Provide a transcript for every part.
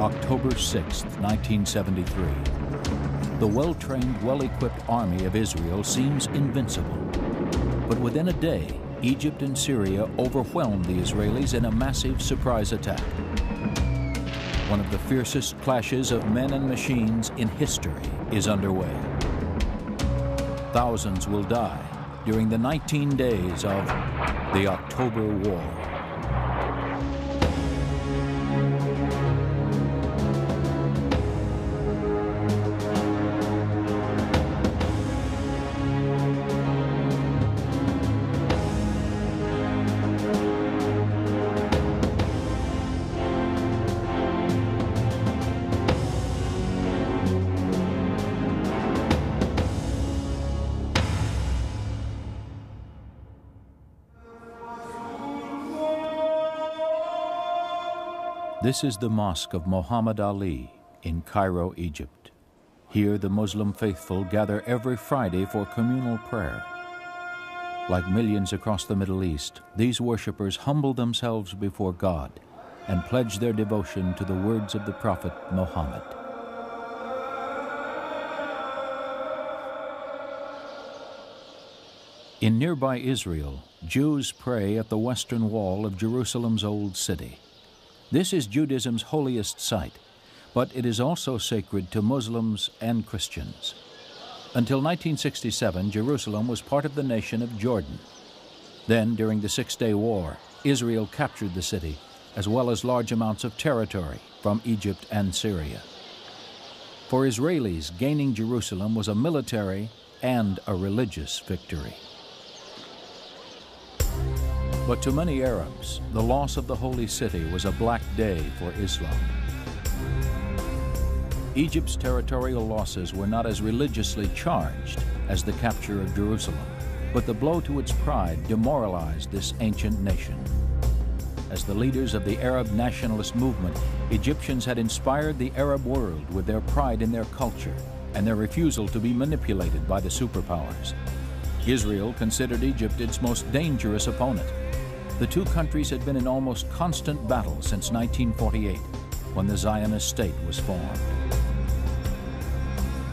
October 6, 1973. The well-trained, well-equipped army of Israel seems invincible. But within a day, Egypt and Syria overwhelmed the Israelis in a massive surprise attack. One of the fiercest clashes of men and machines in history is underway. Thousands will die during the 19 days of the October War. This is the mosque of Muhammad Ali in Cairo, Egypt. Here the Muslim faithful gather every Friday for communal prayer. Like millions across the Middle East, these worshippers humble themselves before God and pledge their devotion to the words of the Prophet Muhammad. In nearby Israel, Jews pray at the western wall of Jerusalem's Old City. This is Judaism's holiest site, but it is also sacred to Muslims and Christians. Until 1967, Jerusalem was part of the nation of Jordan. Then, during the Six Day War, Israel captured the city, as well as large amounts of territory from Egypt and Syria. For Israelis, gaining Jerusalem was a military and a religious victory. But to many Arabs, the loss of the Holy City was a black day for Islam. Egypt's territorial losses were not as religiously charged as the capture of Jerusalem, but the blow to its pride demoralized this ancient nation. As the leaders of the Arab nationalist movement, Egyptians had inspired the Arab world with their pride in their culture and their refusal to be manipulated by the superpowers. Israel considered Egypt its most dangerous opponent the two countries had been in almost constant battle since 1948, when the Zionist state was formed.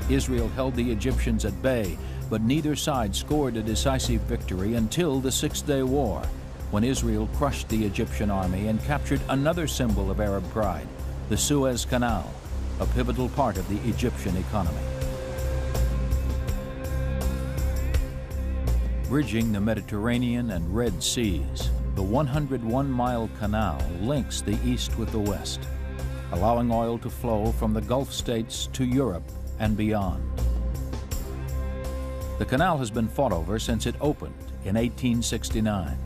Israel held the Egyptians at bay, but neither side scored a decisive victory until the Six-Day War, when Israel crushed the Egyptian army and captured another symbol of Arab pride, the Suez Canal, a pivotal part of the Egyptian economy. Bridging the Mediterranean and Red Seas, the 101-mile canal links the east with the west, allowing oil to flow from the Gulf states to Europe and beyond. The canal has been fought over since it opened in 1869.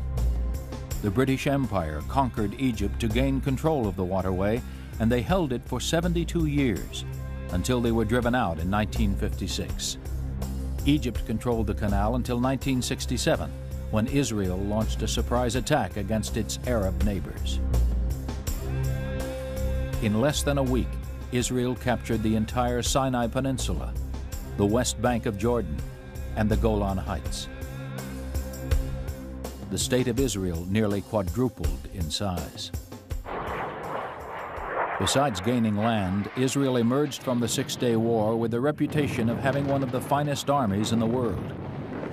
The British Empire conquered Egypt to gain control of the waterway, and they held it for 72 years, until they were driven out in 1956. Egypt controlled the canal until 1967, when Israel launched a surprise attack against its Arab neighbors. In less than a week, Israel captured the entire Sinai Peninsula, the West Bank of Jordan, and the Golan Heights. The state of Israel nearly quadrupled in size. Besides gaining land, Israel emerged from the Six-Day War with the reputation of having one of the finest armies in the world.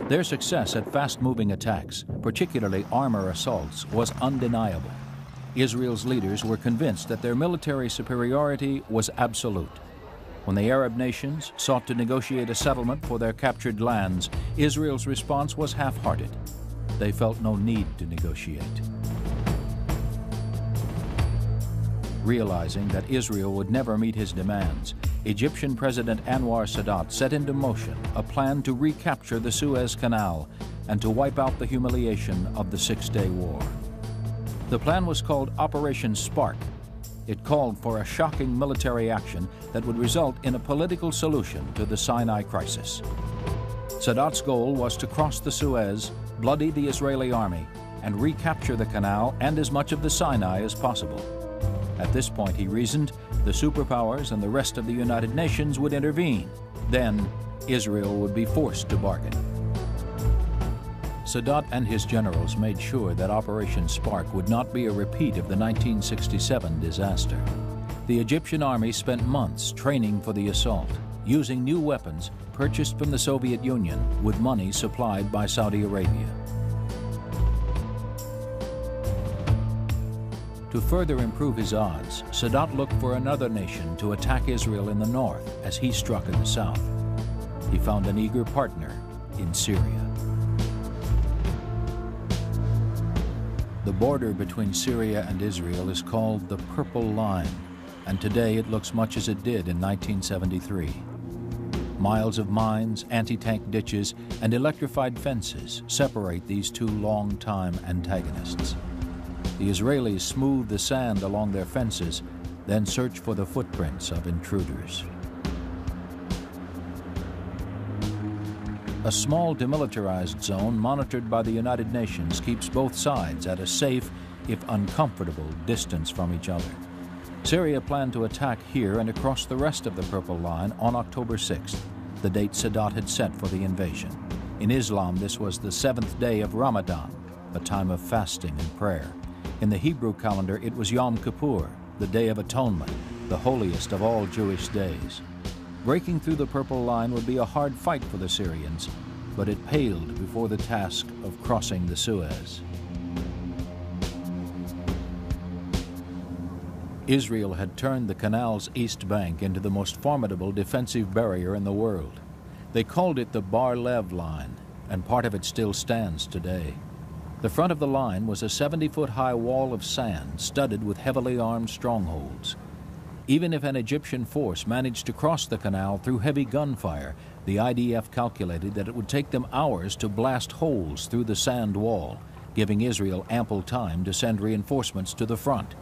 Their success at fast-moving attacks, particularly armor assaults, was undeniable. Israel's leaders were convinced that their military superiority was absolute. When the Arab nations sought to negotiate a settlement for their captured lands, Israel's response was half-hearted. They felt no need to negotiate. Realizing that Israel would never meet his demands, Egyptian President Anwar Sadat set into motion a plan to recapture the Suez Canal and to wipe out the humiliation of the Six-Day War. The plan was called Operation Spark. It called for a shocking military action that would result in a political solution to the Sinai crisis. Sadat's goal was to cross the Suez, bloody the Israeli army, and recapture the canal and as much of the Sinai as possible. At this point, he reasoned, the superpowers and the rest of the United Nations would intervene. Then, Israel would be forced to bargain. Sadat and his generals made sure that Operation Spark would not be a repeat of the 1967 disaster. The Egyptian army spent months training for the assault, using new weapons purchased from the Soviet Union with money supplied by Saudi Arabia. To further improve his odds, Sadat looked for another nation to attack Israel in the north as he struck in the south. He found an eager partner in Syria. The border between Syria and Israel is called the Purple Line, and today it looks much as it did in 1973. Miles of mines, anti-tank ditches, and electrified fences separate these two long-time antagonists. The Israelis smooth the sand along their fences, then search for the footprints of intruders. A small demilitarized zone monitored by the United Nations keeps both sides at a safe, if uncomfortable, distance from each other. Syria planned to attack here and across the rest of the Purple Line on October 6th, the date Sadat had set for the invasion. In Islam, this was the seventh day of Ramadan, a time of fasting and prayer. In the Hebrew calendar, it was Yom Kippur, the Day of Atonement, the holiest of all Jewish days. Breaking through the Purple Line would be a hard fight for the Syrians, but it paled before the task of crossing the Suez. Israel had turned the canal's east bank into the most formidable defensive barrier in the world. They called it the Bar-Lev Line, and part of it still stands today. The front of the line was a 70-foot-high wall of sand studded with heavily armed strongholds. Even if an Egyptian force managed to cross the canal through heavy gunfire, the IDF calculated that it would take them hours to blast holes through the sand wall, giving Israel ample time to send reinforcements to the front.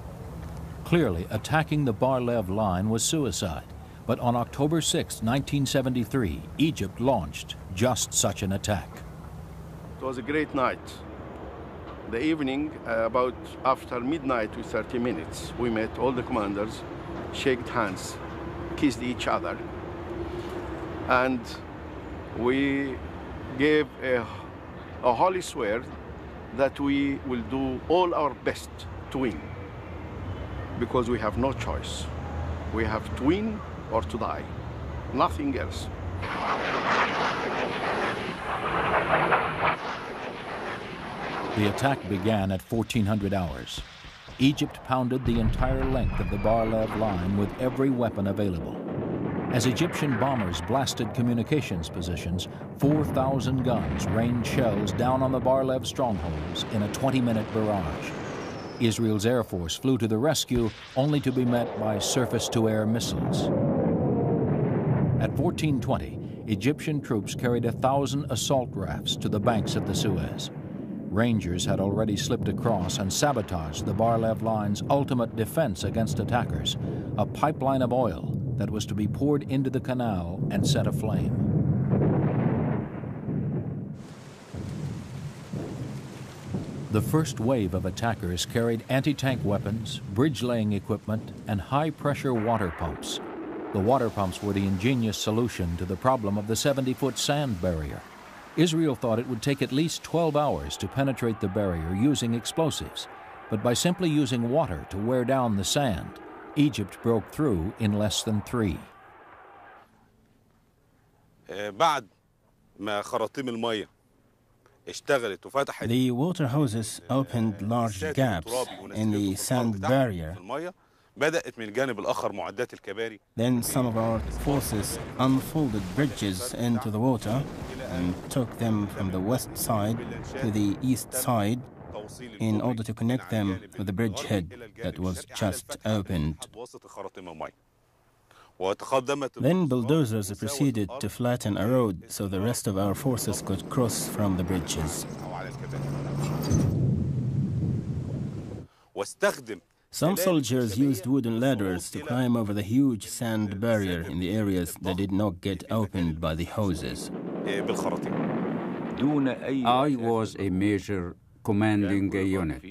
Clearly, attacking the Bar-Lev line was suicide, but on October 6, 1973, Egypt launched just such an attack. It was a great night. The evening, uh, about after midnight with 30 minutes, we met all the commanders shook hands, kissed each other, and we gave a, a holy swear that we will do all our best to win because we have no choice. We have to win or to die, nothing else. The attack began at 1400 hours. Egypt pounded the entire length of the Bar-Lev line with every weapon available. As Egyptian bombers blasted communications positions, 4,000 guns rained shells down on the Bar-Lev strongholds in a 20-minute barrage. Israel's Air Force flew to the rescue only to be met by surface-to-air missiles. At 1420, Egyptian troops carried a thousand assault rafts to the banks of the Suez. Rangers had already slipped across and sabotaged the Bar-Lev line's ultimate defense against attackers, a pipeline of oil that was to be poured into the canal and set aflame. The first wave of attackers carried anti-tank weapons, bridge-laying equipment, and high-pressure water pumps. The water pumps were the ingenious solution to the problem of the 70-foot sand barrier. Israel thought it would take at least 12 hours to penetrate the barrier using explosives, but by simply using water to wear down the sand, Egypt broke through in less than three. The water hoses opened large gaps in the sand barrier. Then some of our forces unfolded bridges into the water and took them from the west side to the east side in order to connect them with the bridgehead that was just opened. Then bulldozers proceeded to flatten a road so the rest of our forces could cross from the bridges. Some soldiers used wooden ladders to climb over the huge sand barrier in the areas that did not get opened by the hoses. I was a major commanding a unit.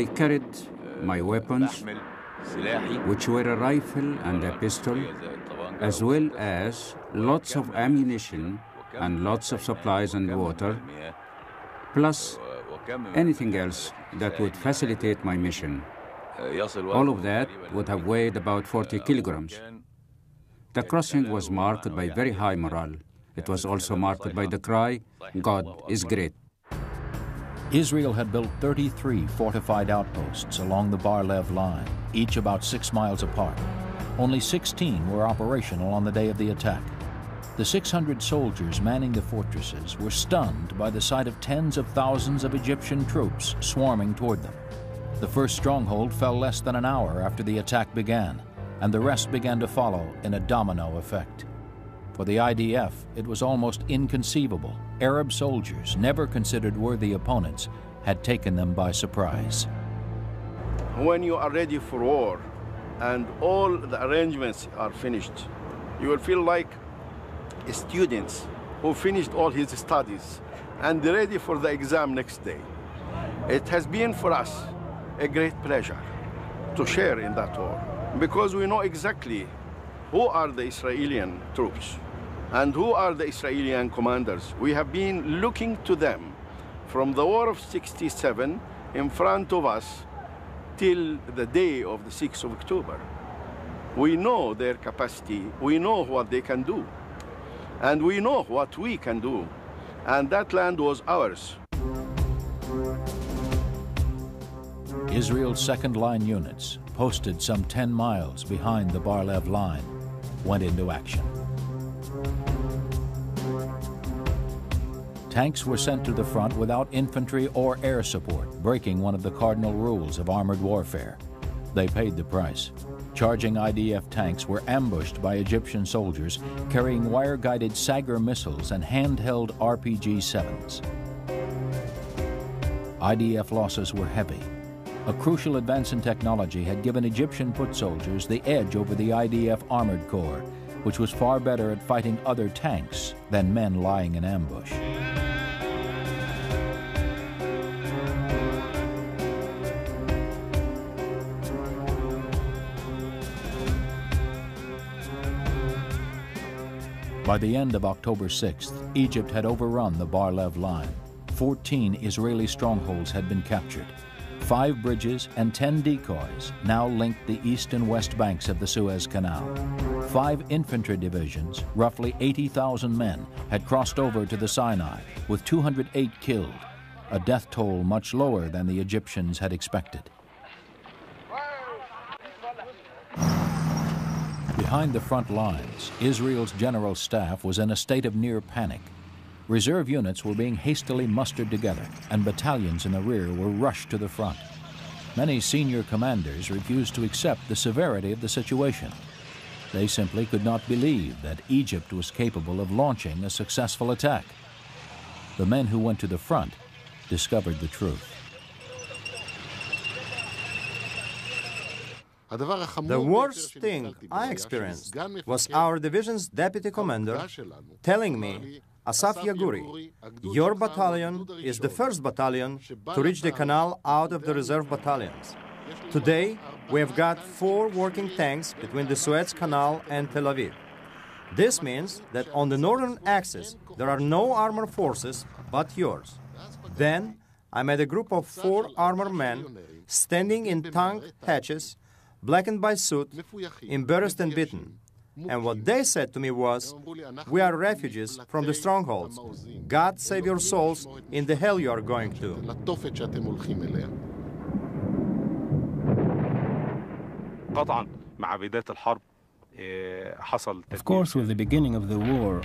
I carried my weapons, which were a rifle and a pistol, as well as lots of ammunition and lots of supplies and water, plus anything else that would facilitate my mission. All of that would have weighed about 40 kilograms. The crossing was marked by very high morale. It was also marked by the cry, God is great. Israel had built 33 fortified outposts along the Bar-Lev line, each about six miles apart. Only 16 were operational on the day of the attack. The 600 soldiers manning the fortresses were stunned by the sight of tens of thousands of Egyptian troops swarming toward them. The first stronghold fell less than an hour after the attack began, and the rest began to follow in a domino effect. For the IDF, it was almost inconceivable. Arab soldiers, never considered worthy opponents, had taken them by surprise. When you are ready for war and all the arrangements are finished, you will feel like students who finished all his studies and ready for the exam next day. It has been for us a great pleasure to share in that war because we know exactly who are the Israeli troops and who are the Israeli commanders. We have been looking to them from the war of 67 in front of us till the day of the 6th of October. We know their capacity, we know what they can do, and we know what we can do. And that land was ours. Israel's second line units, posted some 10 miles behind the Bar-Lev line, went into action. Tanks were sent to the front without infantry or air support, breaking one of the cardinal rules of armored warfare. They paid the price. Charging IDF tanks were ambushed by Egyptian soldiers carrying wire-guided Sagger missiles and handheld RPG-7s. IDF losses were heavy, a crucial advance in technology had given Egyptian foot soldiers the edge over the IDF Armored Corps, which was far better at fighting other tanks than men lying in ambush. By the end of October 6th, Egypt had overrun the Bar-Lev line. 14 Israeli strongholds had been captured. Five bridges and 10 decoys now linked the east and west banks of the Suez Canal. Five infantry divisions, roughly 80,000 men, had crossed over to the Sinai, with 208 killed, a death toll much lower than the Egyptians had expected. Behind the front lines, Israel's general staff was in a state of near panic. Reserve units were being hastily mustered together, and battalions in the rear were rushed to the front. Many senior commanders refused to accept the severity of the situation. They simply could not believe that Egypt was capable of launching a successful attack. The men who went to the front discovered the truth. The worst thing I experienced was our division's deputy commander telling me Asaf Yaguri, your battalion is the first battalion to reach the canal out of the reserve battalions. Today, we have got four working tanks between the Suez Canal and Tel Aviv. This means that on the northern axis, there are no armored forces but yours. Then, I met a group of four armored men standing in tank hatches, blackened by soot, embarrassed and beaten. And what they said to me was, We are refugees from the strongholds. God save your souls in the hell you are going to. Of course, with the beginning of the war,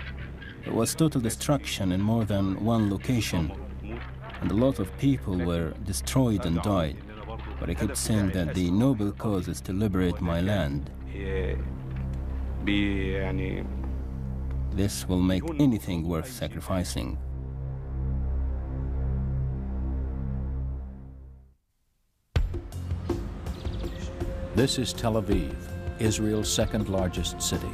there was total destruction in more than one location, and a lot of people were destroyed and died. But I kept saying that the noble cause is to liberate my land. This will make anything worth sacrificing. This is Tel Aviv, Israel's second largest city.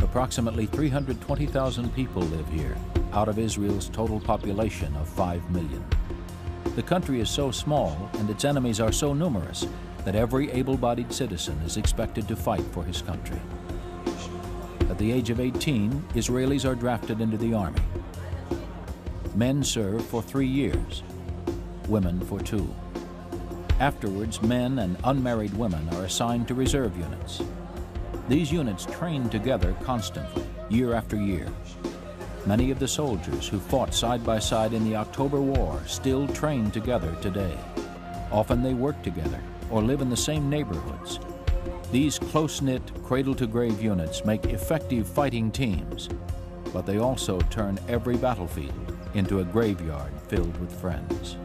Approximately 320,000 people live here, out of Israel's total population of 5 million. The country is so small and its enemies are so numerous that every able-bodied citizen is expected to fight for his country. At the age of 18, Israelis are drafted into the army. Men serve for three years, women for two. Afterwards, men and unmarried women are assigned to reserve units. These units train together constantly, year after year. Many of the soldiers who fought side by side in the October War still train together today. Often they work together or live in the same neighborhoods. These close-knit, cradle-to-grave units make effective fighting teams, but they also turn every battlefield into a graveyard filled with friends.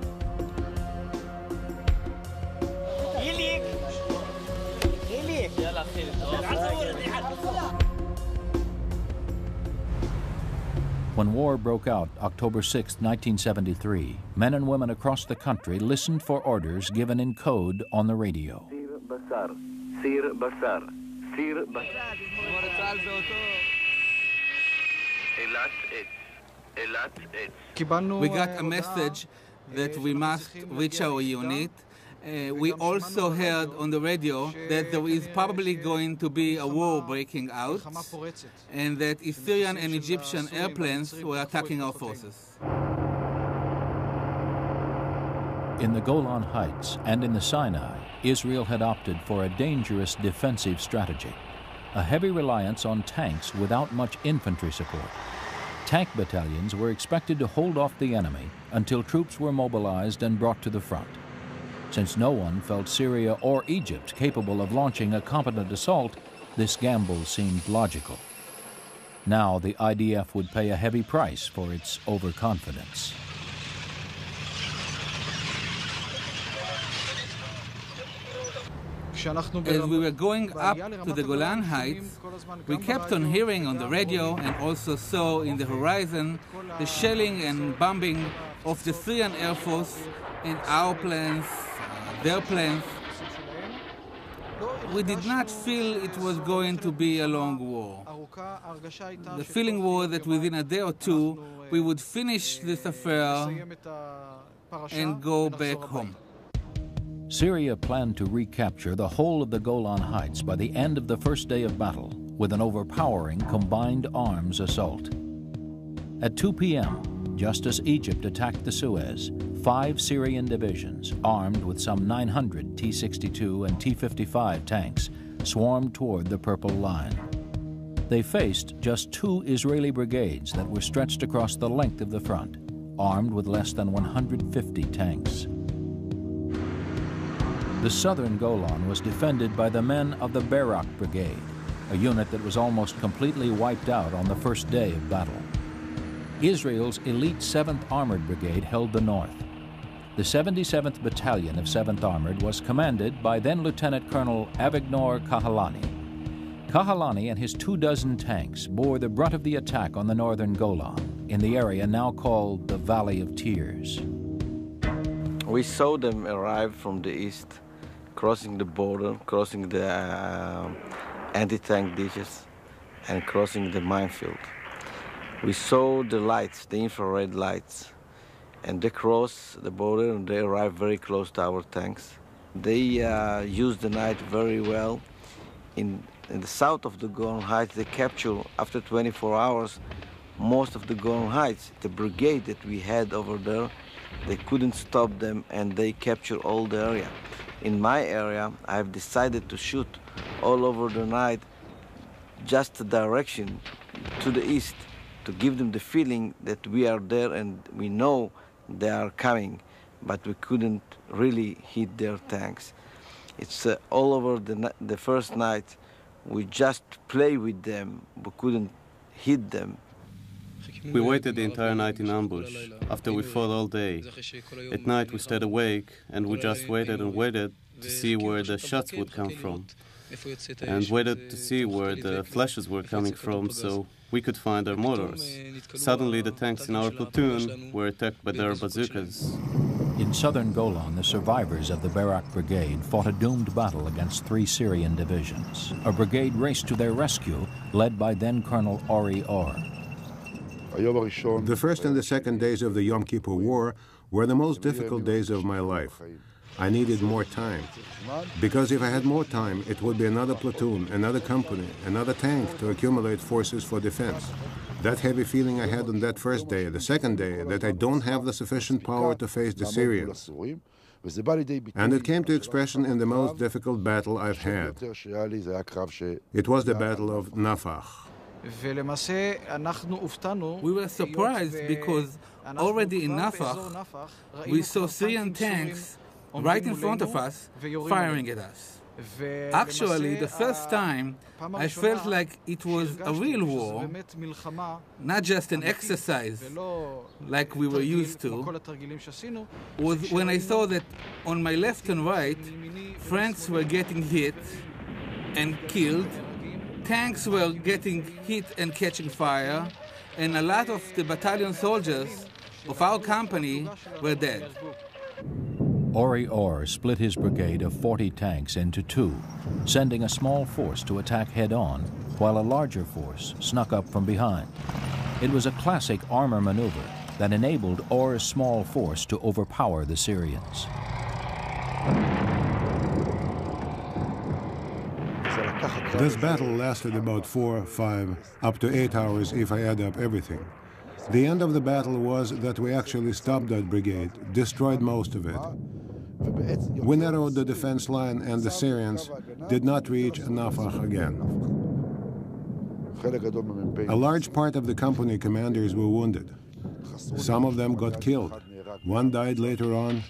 When war broke out October 6, 1973, men and women across the country listened for orders given in code on the radio. We got a message that we must reach our unit. uh, we also heard on the radio that there is probably going to be a war breaking out and that Syrian and Egyptian airplanes were attacking our forces. In the Golan Heights and in the Sinai, Israel had opted for a dangerous defensive strategy, a heavy reliance on tanks without much infantry support. Tank battalions were expected to hold off the enemy until troops were mobilized and brought to the front since no one felt Syria or Egypt capable of launching a competent assault, this gamble seemed logical. Now the IDF would pay a heavy price for its overconfidence. As we were going up to the Golan Heights, we kept on hearing on the radio and also saw in the horizon the shelling and bombing of the Syrian Air Force and our planes their planes. We did not feel it was going to be a long war. The feeling was that within a day or two we would finish this affair and go back home. Syria planned to recapture the whole of the Golan Heights by the end of the first day of battle with an overpowering combined arms assault. At 2 p.m., just as Egypt attacked the Suez, five Syrian divisions, armed with some 900 T 62 and T 55 tanks, swarmed toward the Purple Line. They faced just two Israeli brigades that were stretched across the length of the front, armed with less than 150 tanks. The southern Golan was defended by the men of the Barak Brigade, a unit that was almost completely wiped out on the first day of battle. Israel's elite 7th Armored Brigade held the north. The 77th Battalion of 7th Armored was commanded by then Lieutenant Colonel Avigdor Kahalani. Kahalani and his two dozen tanks bore the brunt of the attack on the northern Golan, in the area now called the Valley of Tears. We saw them arrive from the east, crossing the border, crossing the uh, anti-tank ditches, and crossing the minefield. We saw the lights, the infrared lights, and they crossed the border and they arrived very close to our tanks. They uh, used the night very well. In, in the south of the Golan Heights, they captured, after 24 hours, most of the Golan Heights. The brigade that we had over there, they couldn't stop them and they captured all the area. In my area, I have decided to shoot all over the night just the direction to the east to give them the feeling that we are there and we know they are coming, but we couldn't really hit their tanks. It's uh, all over the, the first night. We just play with them, but couldn't hit them. We waited the entire night in ambush, after we fought all day. At night we stayed awake, and we just waited and waited to see where the shots would come from, and waited to see where the flashes were coming from, so we could find our mortars. Suddenly, the tanks in our platoon were attacked by their bazookas. In southern Golan, the survivors of the Barak Brigade fought a doomed battle against three Syrian divisions. A brigade raced to their rescue, led by then Colonel Ori Or. The first and the second days of the Yom Kippur War were the most difficult days of my life. I needed more time. Because if I had more time, it would be another platoon, another company, another tank to accumulate forces for defense. That heavy feeling I had on that first day, the second day, that I don't have the sufficient power to face the Syrians. And it came to expression in the most difficult battle I've had. It was the Battle of Nafach. We were surprised because already in Nafach, we saw Syrian tanks right in front of us firing at us. Actually, the first time I felt like it was a real war, not just an exercise like we were used to, was when I saw that on my left and right, friends were getting hit and killed, tanks were getting hit and catching fire, and a lot of the battalion soldiers of our company were dead. Ori Or split his brigade of 40 tanks into two, sending a small force to attack head-on, while a larger force snuck up from behind. It was a classic armor maneuver that enabled Or's small force to overpower the Syrians. This battle lasted about four, five, up to eight hours if I add up everything. The end of the battle was that we actually stopped that brigade, destroyed most of it. We narrowed the defense line and the Syrians did not reach Nafach again. A large part of the company commanders were wounded. Some of them got killed. One died later on,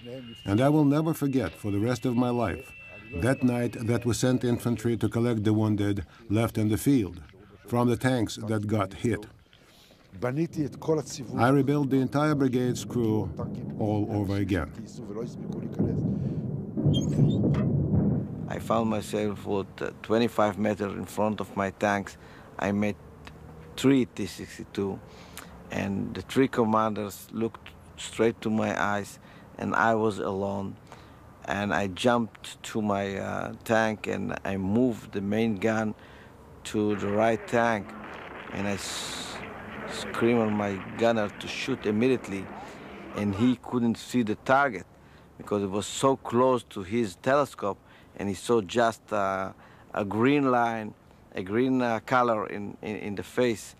and I will never forget for the rest of my life that night that we sent infantry to collect the wounded left in the field from the tanks that got hit. I rebuilt the entire brigade's crew all over again. I found myself with uh, 25 meters in front of my tanks. I met three T-62, and the three commanders looked straight to my eyes, and I was alone. And I jumped to my uh, tank and I moved the main gun to the right tank, and I screamed on my gunner to shoot immediately, and he couldn't see the target because it was so close to his telescope, and he saw just uh, a green line, a green uh, color in, in, in, the face.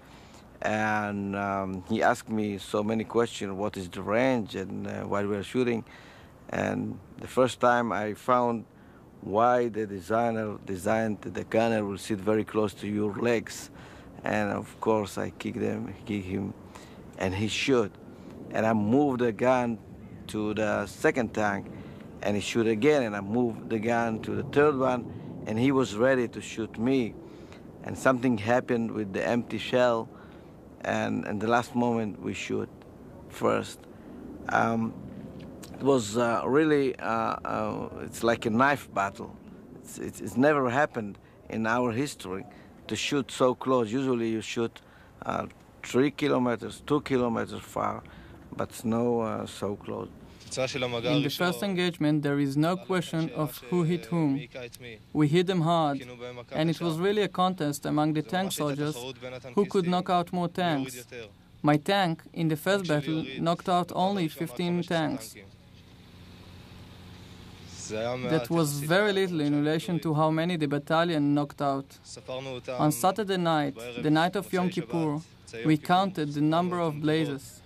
And um, he asked me so many questions, what is the range and uh, why we are shooting. And the first time I found why the designer designed the gunner will sit very close to your legs and of course I kicked him, kicked him, and he shot. And I moved the gun to the second tank, and he shoot again, and I moved the gun to the third one, and he was ready to shoot me. And something happened with the empty shell, and in the last moment we shoot first. Um, it was uh, really, uh, uh, it's like a knife battle. It's, it's, it's never happened in our history to shoot so close. Usually you shoot uh, three kilometers, two kilometers far, but snow uh, so close. In the first engagement, there is no question of who hit whom. We hit them hard, and it was really a contest among the tank soldiers who could knock out more tanks. My tank, in the first battle, knocked out only 15 tanks. That was very little in relation to how many the battalion knocked out. On Saturday night, the night of Yom Kippur, we counted the number of blazes.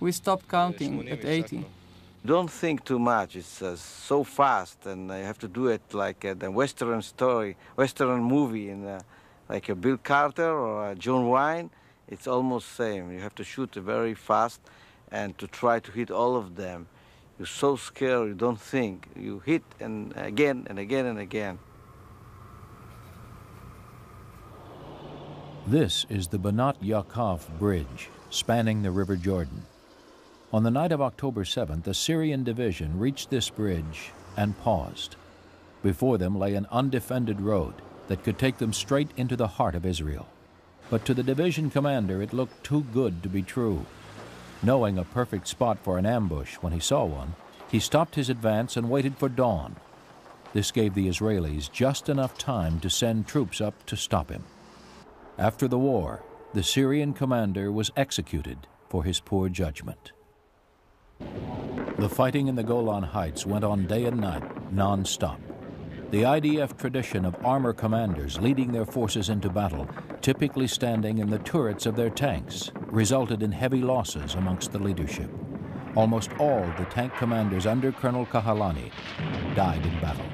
We stopped counting at 80. Don't think too much. It's uh, so fast, and you have to do it like uh, the Western story, Western movie, in uh, like a Bill Carter or a John Wayne. It's almost same. You have to shoot very fast, and to try to hit all of them. You're so scared, you don't think. You hit and again and again and again. This is the Banat Yaakov Bridge, spanning the River Jordan. On the night of October 7th, a Syrian division reached this bridge and paused. Before them lay an undefended road that could take them straight into the heart of Israel. But to the division commander, it looked too good to be true. Knowing a perfect spot for an ambush when he saw one, he stopped his advance and waited for dawn. This gave the Israelis just enough time to send troops up to stop him. After the war, the Syrian commander was executed for his poor judgment. The fighting in the Golan Heights went on day and night, non-stop. The IDF tradition of armor commanders leading their forces into battle, typically standing in the turrets of their tanks, resulted in heavy losses amongst the leadership. Almost all the tank commanders under Colonel Kahalani died in battle.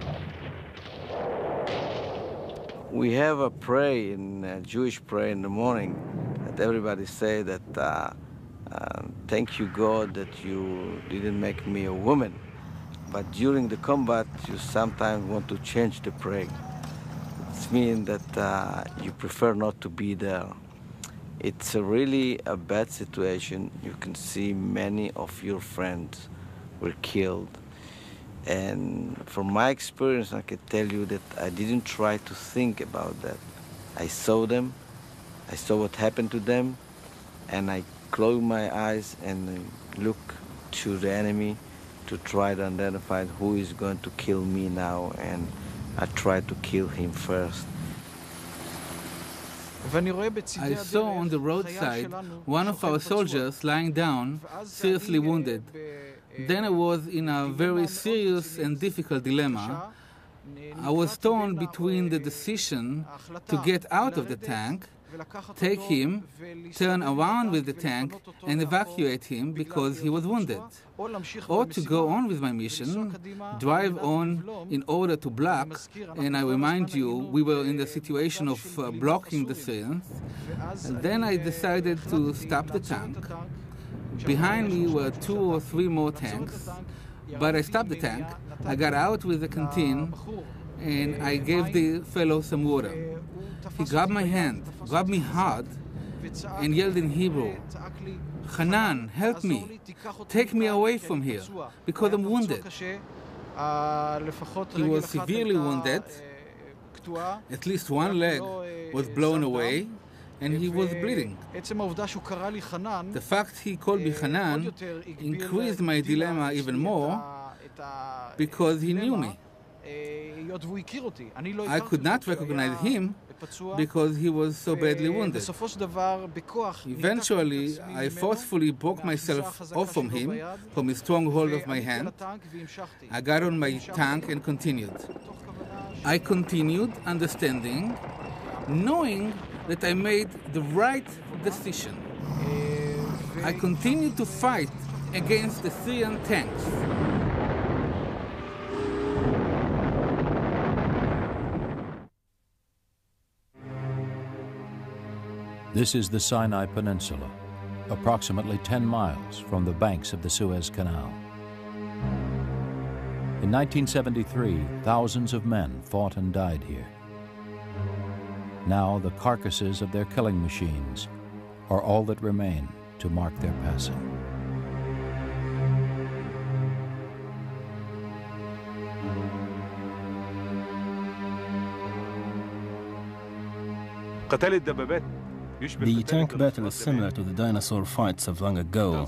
We have a prayer in uh, Jewish prayer in the morning that everybody say that uh, uh, thank you God that you didn't make me a woman. But during the combat, you sometimes want to change the prayer. It means that uh, you prefer not to be there. It's a really a bad situation. You can see many of your friends were killed. And from my experience, I can tell you that I didn't try to think about that. I saw them, I saw what happened to them, and I closed my eyes and looked to the enemy to try to identify who is going to kill me now, and I tried to kill him first. I saw on the roadside one of our soldiers lying down, seriously wounded. Then I was in a very serious and difficult dilemma. I was torn between the decision to get out of the tank take him, turn around with the tank, and evacuate him because he was wounded. Or to go on with my mission, drive on in order to block, and I remind you, we were in the situation of uh, blocking the Syrians. And then I decided to stop the tank. Behind me were two or three more tanks, but I stopped the tank. I got out with the canteen and I gave the fellow some water. He grabbed my hand, grabbed me hard, and yelled in Hebrew, Hanan, help me. Take me away from here, because I'm wounded. He was severely wounded. At least one leg was blown away, and he was bleeding. The fact he called me Hanan increased my dilemma even more because he knew me. I could not recognize him because he was so badly wounded. Eventually, I forcefully broke myself off from him, from his strong hold of my hand. I got on my tank and continued. I continued understanding, knowing that I made the right decision. I continued to fight against the Syrian tanks. This is the Sinai Peninsula, approximately 10 miles from the banks of the Suez Canal. In 1973, thousands of men fought and died here. Now, the carcasses of their killing machines are all that remain to mark their passing. قتال الدبابات the tank battle is similar to the dinosaur fights of long ago.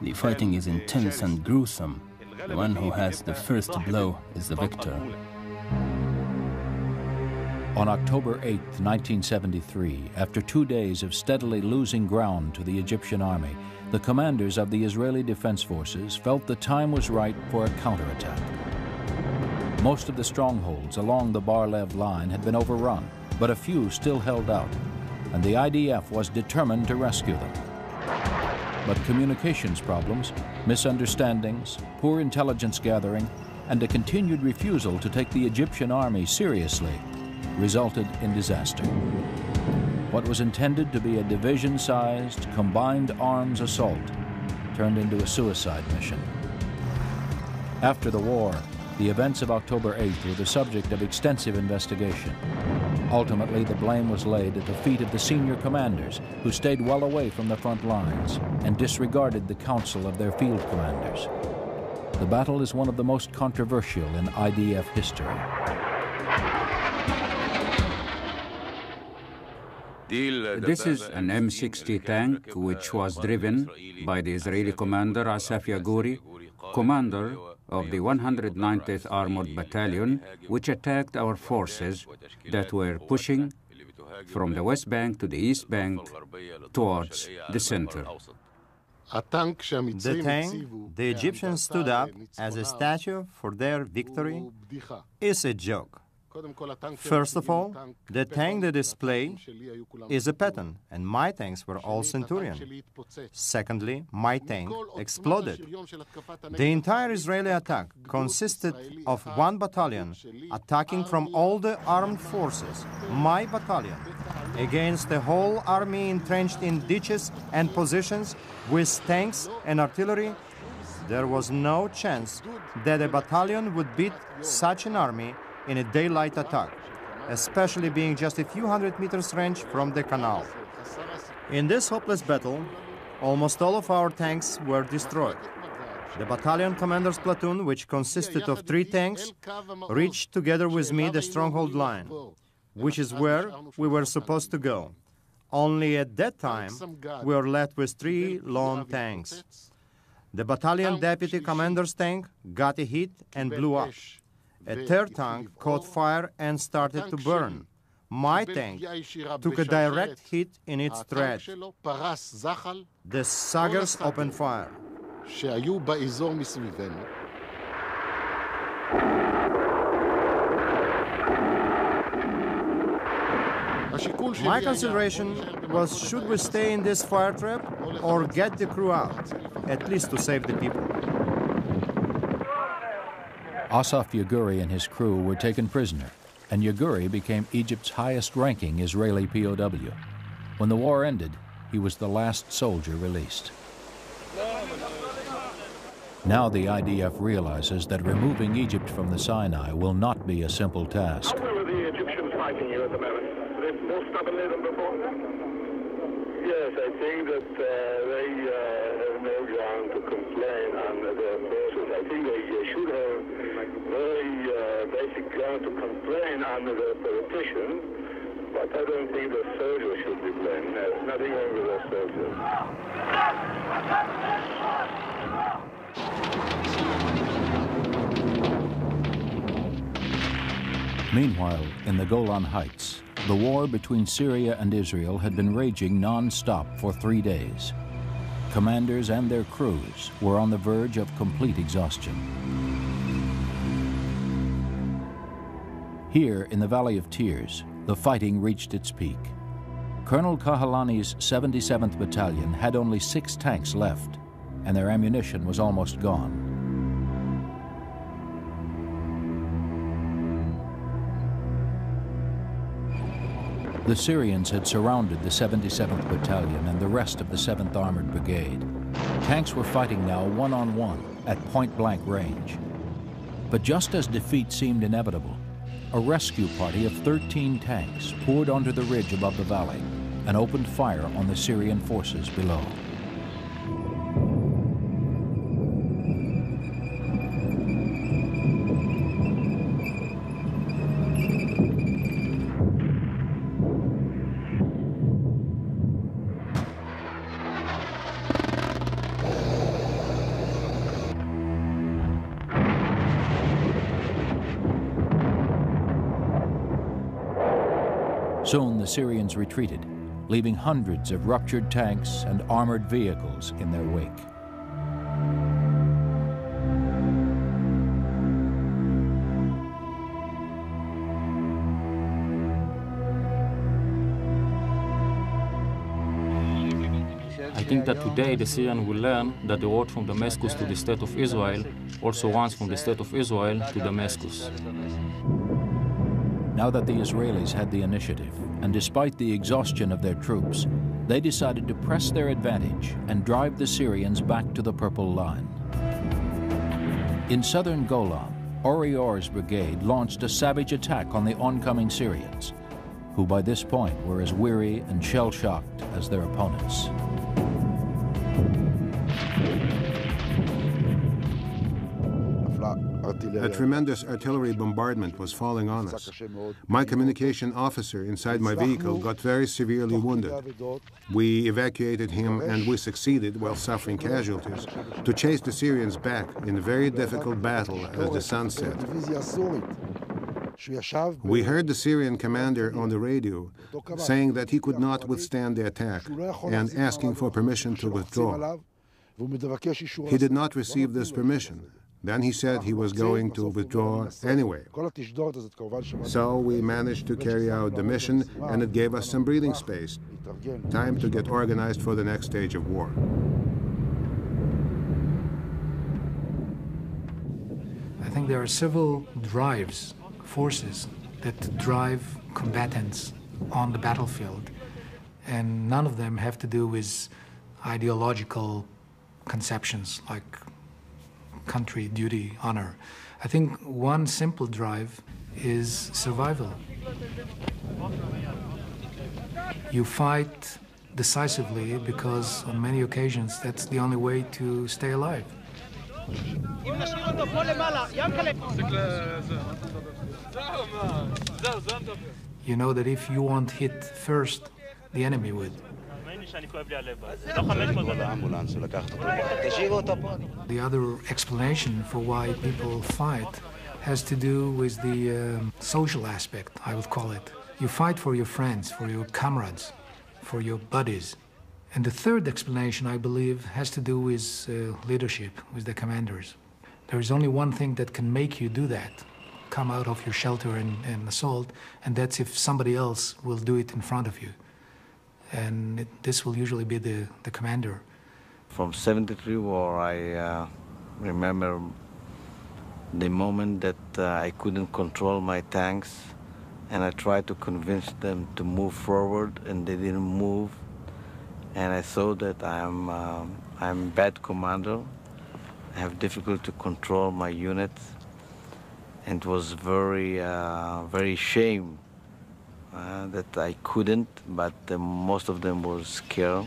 The fighting is intense and gruesome. The one who has the first blow is the victor. On October 8, 1973, after two days of steadily losing ground to the Egyptian army, the commanders of the Israeli Defense Forces felt the time was right for a counterattack. Most of the strongholds along the Bar-Lev line had been overrun, but a few still held out, and the IDF was determined to rescue them. But communications problems, misunderstandings, poor intelligence gathering, and a continued refusal to take the Egyptian army seriously resulted in disaster. What was intended to be a division-sized, combined arms assault turned into a suicide mission. After the war, the events of October 8th were the subject of extensive investigation. Ultimately, the blame was laid at the feet of the senior commanders, who stayed well away from the front lines and disregarded the counsel of their field commanders. The battle is one of the most controversial in IDF history. This is an M60 tank which was driven by the Israeli commander Asaf Yaguri, commander of the 190th Armored Battalion, which attacked our forces that were pushing from the West Bank to the East Bank towards the center. The tank the Egyptians stood up as a statue for their victory is a joke. First of all, the tank they display is a Patton, and my tanks were all Centurion. Secondly, my tank exploded. The entire Israeli attack consisted of one battalion attacking from all the armed forces, my battalion, against the whole army entrenched in ditches and positions with tanks and artillery there was no chance that a battalion would beat such an army in a daylight attack, especially being just a few hundred meters range from the canal. In this hopeless battle, almost all of our tanks were destroyed. The battalion commander's platoon, which consisted of three tanks, reached together with me the stronghold line, which is where we were supposed to go. Only at that time, we were left with three lone tanks. The battalion deputy commander's tank got a hit and blew up. A third tank caught fire and started to burn. My tank took a direct hit in its tread. The Saggers opened fire. My consideration was should we stay in this fire trap or get the crew out, at least to save the people. Asaf Yaguri and his crew were taken prisoner, and Yaguri became Egypt's highest ranking Israeli POW. When the war ended, he was the last soldier released. Now the IDF realizes that removing Egypt from the Sinai will not be a simple task. How well are the Egyptians fighting you at the moment? Are they more stubbornly than before? Yes, I think that uh, they uh, very uh, basic ground to complain on the politicians, but I don't think the soldiers should be blamed. There's nothing wrong with the soldiers. Meanwhile, in the Golan Heights, the war between Syria and Israel had been raging non-stop for three days. Commanders and their crews were on the verge of complete exhaustion. Here, in the Valley of Tears, the fighting reached its peak. Colonel Kahalani's 77th Battalion had only six tanks left, and their ammunition was almost gone. The Syrians had surrounded the 77th Battalion and the rest of the 7th Armored Brigade. Tanks were fighting now one-on-one at point-blank range. But just as defeat seemed inevitable, a rescue party of 13 tanks poured onto the ridge above the valley and opened fire on the Syrian forces below. Soon the Syrians retreated, leaving hundreds of ruptured tanks and armored vehicles in their wake. I think that today the Syrian will learn that the road from Damascus to the State of Israel also runs from the State of Israel to Damascus. Now that the Israelis had the initiative, and despite the exhaustion of their troops, they decided to press their advantage and drive the Syrians back to the Purple Line. In southern Golan, Ori Orr's brigade launched a savage attack on the oncoming Syrians, who by this point were as weary and shell-shocked as their opponents. A tremendous artillery bombardment was falling on us. My communication officer inside my vehicle got very severely wounded. We evacuated him and we succeeded, while suffering casualties, to chase the Syrians back in a very difficult battle as the sun set. We heard the Syrian commander on the radio saying that he could not withstand the attack and asking for permission to withdraw. He did not receive this permission. Then he said he was going to withdraw anyway. So we managed to carry out the mission, and it gave us some breathing space. Time to get organized for the next stage of war. I think there are several drives, forces, that drive combatants on the battlefield, and none of them have to do with ideological conceptions like country, duty, honor. I think one simple drive is survival. You fight decisively because on many occasions that's the only way to stay alive. You know that if you won't hit first, the enemy would. The other explanation for why people fight has to do with the um, social aspect, I would call it. You fight for your friends, for your comrades, for your buddies. And the third explanation, I believe, has to do with uh, leadership, with the commanders. There is only one thing that can make you do that. Come out of your shelter and, and assault, and that's if somebody else will do it in front of you and it, this will usually be the, the commander. From 73 war, I uh, remember the moment that uh, I couldn't control my tanks and I tried to convince them to move forward and they didn't move and I saw that I'm uh, I'm bad commander. I have difficulty to control my units and it was very uh, very shame uh, that I couldn't, but uh, most of them were scared.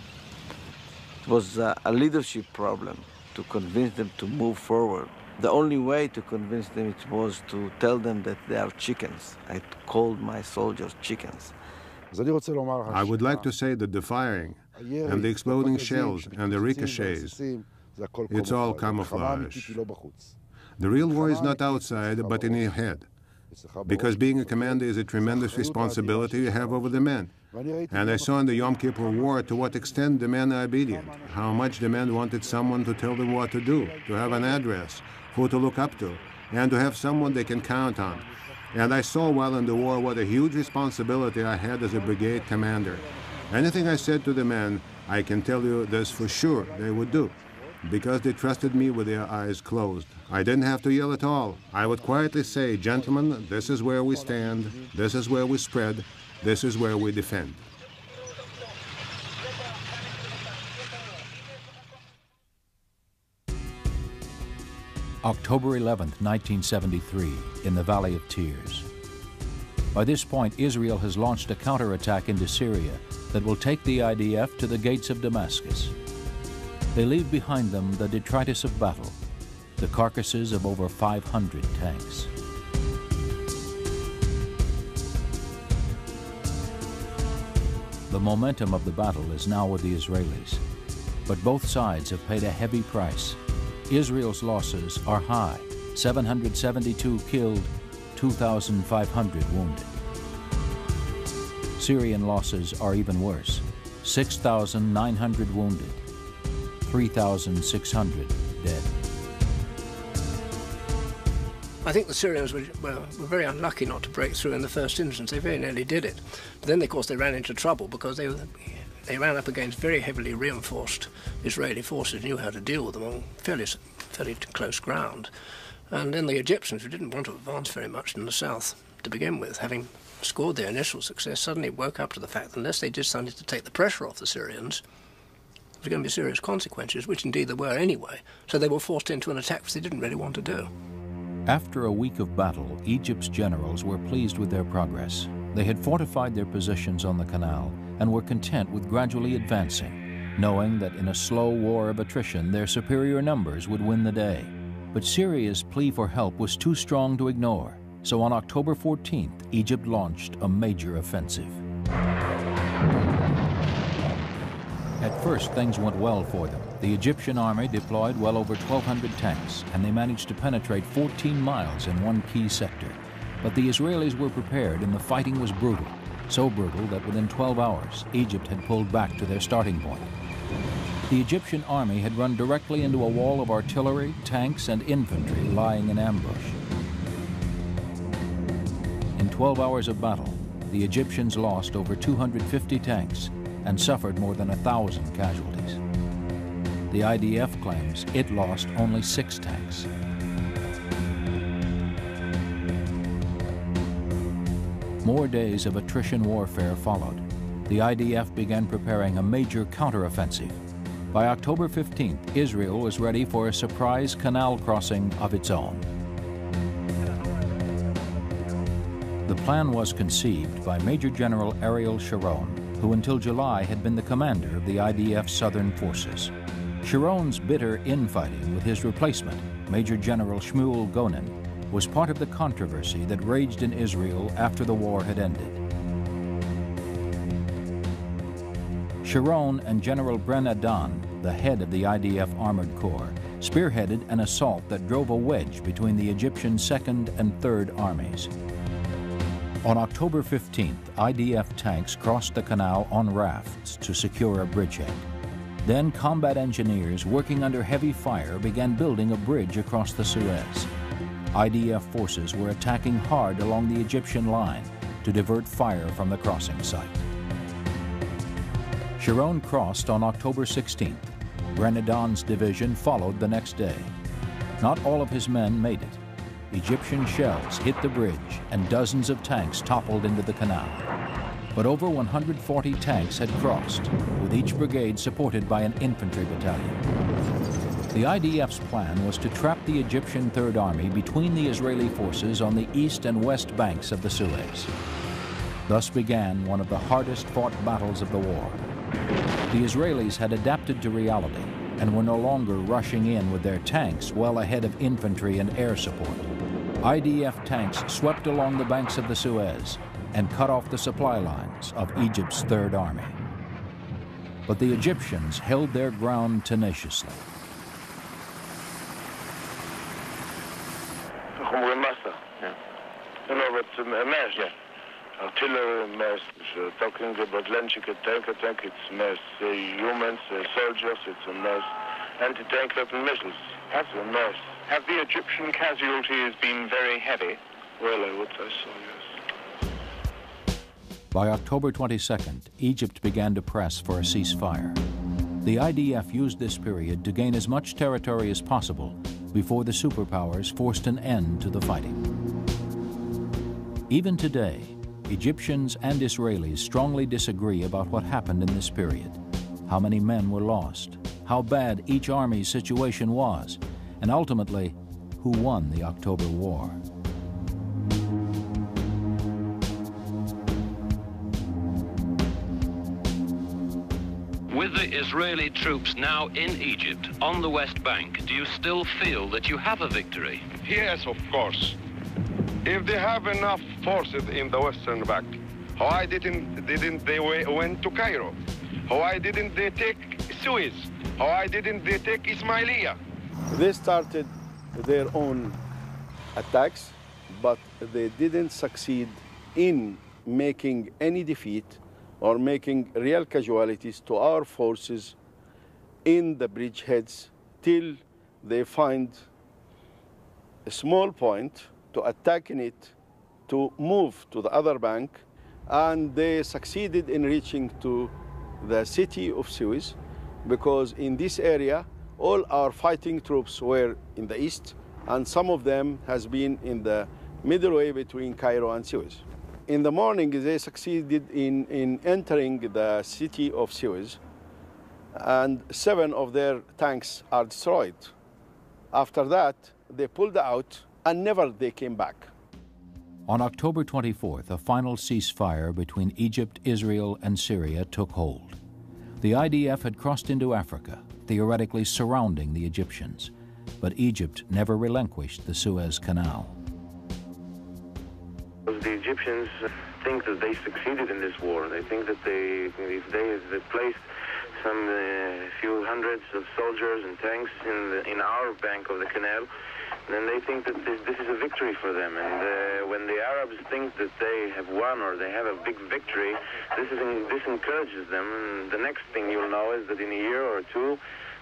It was a leadership problem to convince them to move forward. The only way to convince them it was to tell them that they are chickens. I called my soldiers chickens. I would like to say that the firing and the exploding shells and the ricochets, it's all camouflage. The real war is not outside, but in your head because being a commander is a tremendous responsibility you have over the men. And I saw in the Yom Kippur War to what extent the men are obedient, how much the men wanted someone to tell them what to do, to have an address, who to look up to, and to have someone they can count on. And I saw while in the war what a huge responsibility I had as a brigade commander. Anything I said to the men, I can tell you this for sure they would do because they trusted me with their eyes closed. I didn't have to yell at all. I would quietly say, Gentlemen, this is where we stand, this is where we spread, this is where we defend. October 11, 1973, in the Valley of Tears. By this point, Israel has launched a counterattack into Syria that will take the IDF to the gates of Damascus. They leave behind them the detritus of battle, the carcasses of over 500 tanks. The momentum of the battle is now with the Israelis, but both sides have paid a heavy price. Israel's losses are high, 772 killed, 2,500 wounded. Syrian losses are even worse, 6,900 wounded, 3,600 I think the Syrians were, were, were, very unlucky not to break through in the first instance. They very nearly did it. But then, of course, they ran into trouble because they, they ran up against very heavily reinforced Israeli forces, knew how to deal with them on fairly, fairly close ground. And then the Egyptians, who didn't want to advance very much in the south to begin with, having scored their initial success, suddenly woke up to the fact that unless they did something to take the pressure off the Syrians, there were going to be serious consequences, which indeed there were anyway. So they were forced into an attack which they didn't really want to do. After a week of battle, Egypt's generals were pleased with their progress. They had fortified their positions on the canal and were content with gradually advancing, knowing that in a slow war of attrition their superior numbers would win the day. But Syria's plea for help was too strong to ignore, so on October 14th, Egypt launched a major offensive. At first, things went well for them. The Egyptian army deployed well over 1,200 tanks, and they managed to penetrate 14 miles in one key sector. But the Israelis were prepared, and the fighting was brutal. So brutal that within 12 hours, Egypt had pulled back to their starting point. The Egyptian army had run directly into a wall of artillery, tanks, and infantry lying in ambush. In 12 hours of battle, the Egyptians lost over 250 tanks and suffered more than a thousand casualties. The IDF claims it lost only six tanks. More days of attrition warfare followed. The IDF began preparing a major counteroffensive by October 15th, Israel was ready for a surprise canal crossing of its own. The plan was conceived by Major General Ariel Sharon, who until July had been the commander of the IDF Southern Forces. Sharon's bitter infighting with his replacement, Major General Shmuel Gonen, was part of the controversy that raged in Israel after the war had ended. Sharon and General Bren Adan, the head of the IDF Armored Corps, spearheaded an assault that drove a wedge between the Egyptian 2nd and 3rd Armies. On October 15th, IDF tanks crossed the canal on rafts to secure a bridgehead. Then combat engineers working under heavy fire began building a bridge across the Suez. IDF forces were attacking hard along the Egyptian line to divert fire from the crossing site. Sharon crossed on October 16th. Bren Adan's division followed the next day. Not all of his men made it. Egyptian shells hit the bridge and dozens of tanks toppled into the canal. But over 140 tanks had crossed, with each brigade supported by an infantry battalion. The IDF's plan was to trap the Egyptian Third Army between the Israeli forces on the east and west banks of the Suez. Thus began one of the hardest fought battles of the war. The Israelis had adapted to reality and were no longer rushing in with their tanks well ahead of infantry and air support. IDF tanks swept along the banks of the Suez and cut off the supply lines of Egypt's Third Army. But the Egyptians held their ground tenaciously. artillery mass, uh, talking about Lenchik tank attack, it's mass uh, humans, uh, soldiers, it's a mass anti-tank weapon missiles, that's a mass. Have the Egyptian casualties been very heavy? Well, I would say so, yes. By October 22nd, Egypt began to press for a ceasefire. The IDF used this period to gain as much territory as possible before the superpowers forced an end to the fighting. Even today, Egyptians and Israelis strongly disagree about what happened in this period, how many men were lost, how bad each army's situation was, and ultimately, who won the October War. With the Israeli troops now in Egypt, on the West Bank, do you still feel that you have a victory? Yes, of course. If they have enough forces in the Western Bank, why didn't didn't they went to Cairo? Why didn't they take Suez? Why didn't they take Ismailia? They started their own attacks, but they didn't succeed in making any defeat or making real casualties to our forces in the bridgeheads till they find a small point to attack in it to move to the other bank and they succeeded in reaching to the city of Suez because in this area all our fighting troops were in the east and some of them has been in the middle way between Cairo and Suez. In the morning they succeeded in, in entering the city of Suez and seven of their tanks are destroyed. After that they pulled out and never they came back. On October 24th, a final ceasefire between Egypt, Israel, and Syria took hold. The IDF had crossed into Africa, theoretically surrounding the Egyptians, but Egypt never relinquished the Suez Canal. Egyptians think that they succeeded in this war. They think that they, if they, they placed some uh, few hundreds of soldiers and tanks in, the, in our bank of the canal, then they think that this, this is a victory for them. And uh, when the Arabs think that they have won or they have a big victory, this, is this encourages them. And the next thing you'll know is that in a year or two,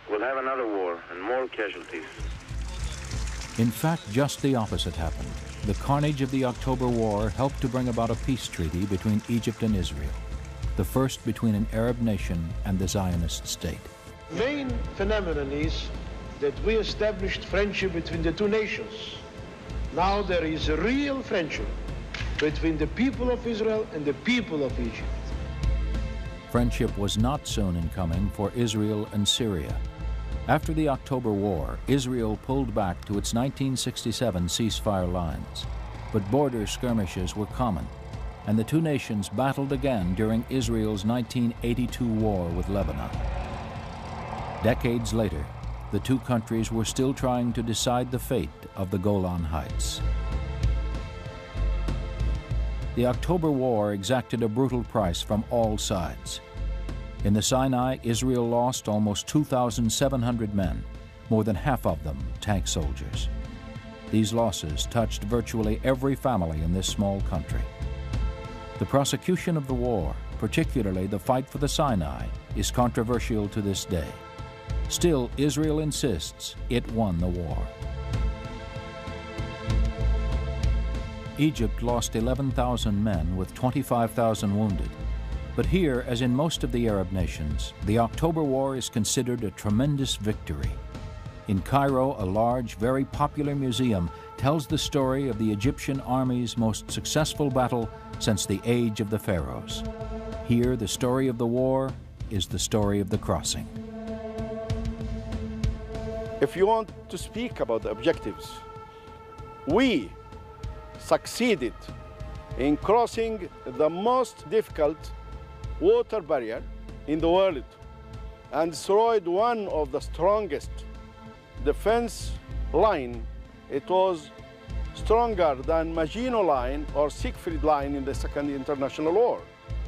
we'll have another war and more casualties. In fact, just the opposite happened. The carnage of the October War helped to bring about a peace treaty between Egypt and Israel, the first between an Arab nation and the Zionist state. The main phenomenon is that we established friendship between the two nations. Now there is a real friendship between the people of Israel and the people of Egypt. Friendship was not soon in coming for Israel and Syria. After the October War, Israel pulled back to its 1967 ceasefire lines. But border skirmishes were common, and the two nations battled again during Israel's 1982 war with Lebanon. Decades later, the two countries were still trying to decide the fate of the Golan Heights. The October War exacted a brutal price from all sides. In the Sinai, Israel lost almost 2,700 men, more than half of them tank soldiers. These losses touched virtually every family in this small country. The prosecution of the war, particularly the fight for the Sinai, is controversial to this day. Still, Israel insists it won the war. Egypt lost 11,000 men with 25,000 wounded. But here, as in most of the Arab nations, the October War is considered a tremendous victory. In Cairo, a large, very popular museum tells the story of the Egyptian army's most successful battle since the age of the pharaohs. Here, the story of the war is the story of the crossing. If you want to speak about the objectives, we succeeded in crossing the most difficult water barrier in the world and destroyed one of the strongest defense line. It was stronger than Maginot Line or Siegfried Line in the Second International War.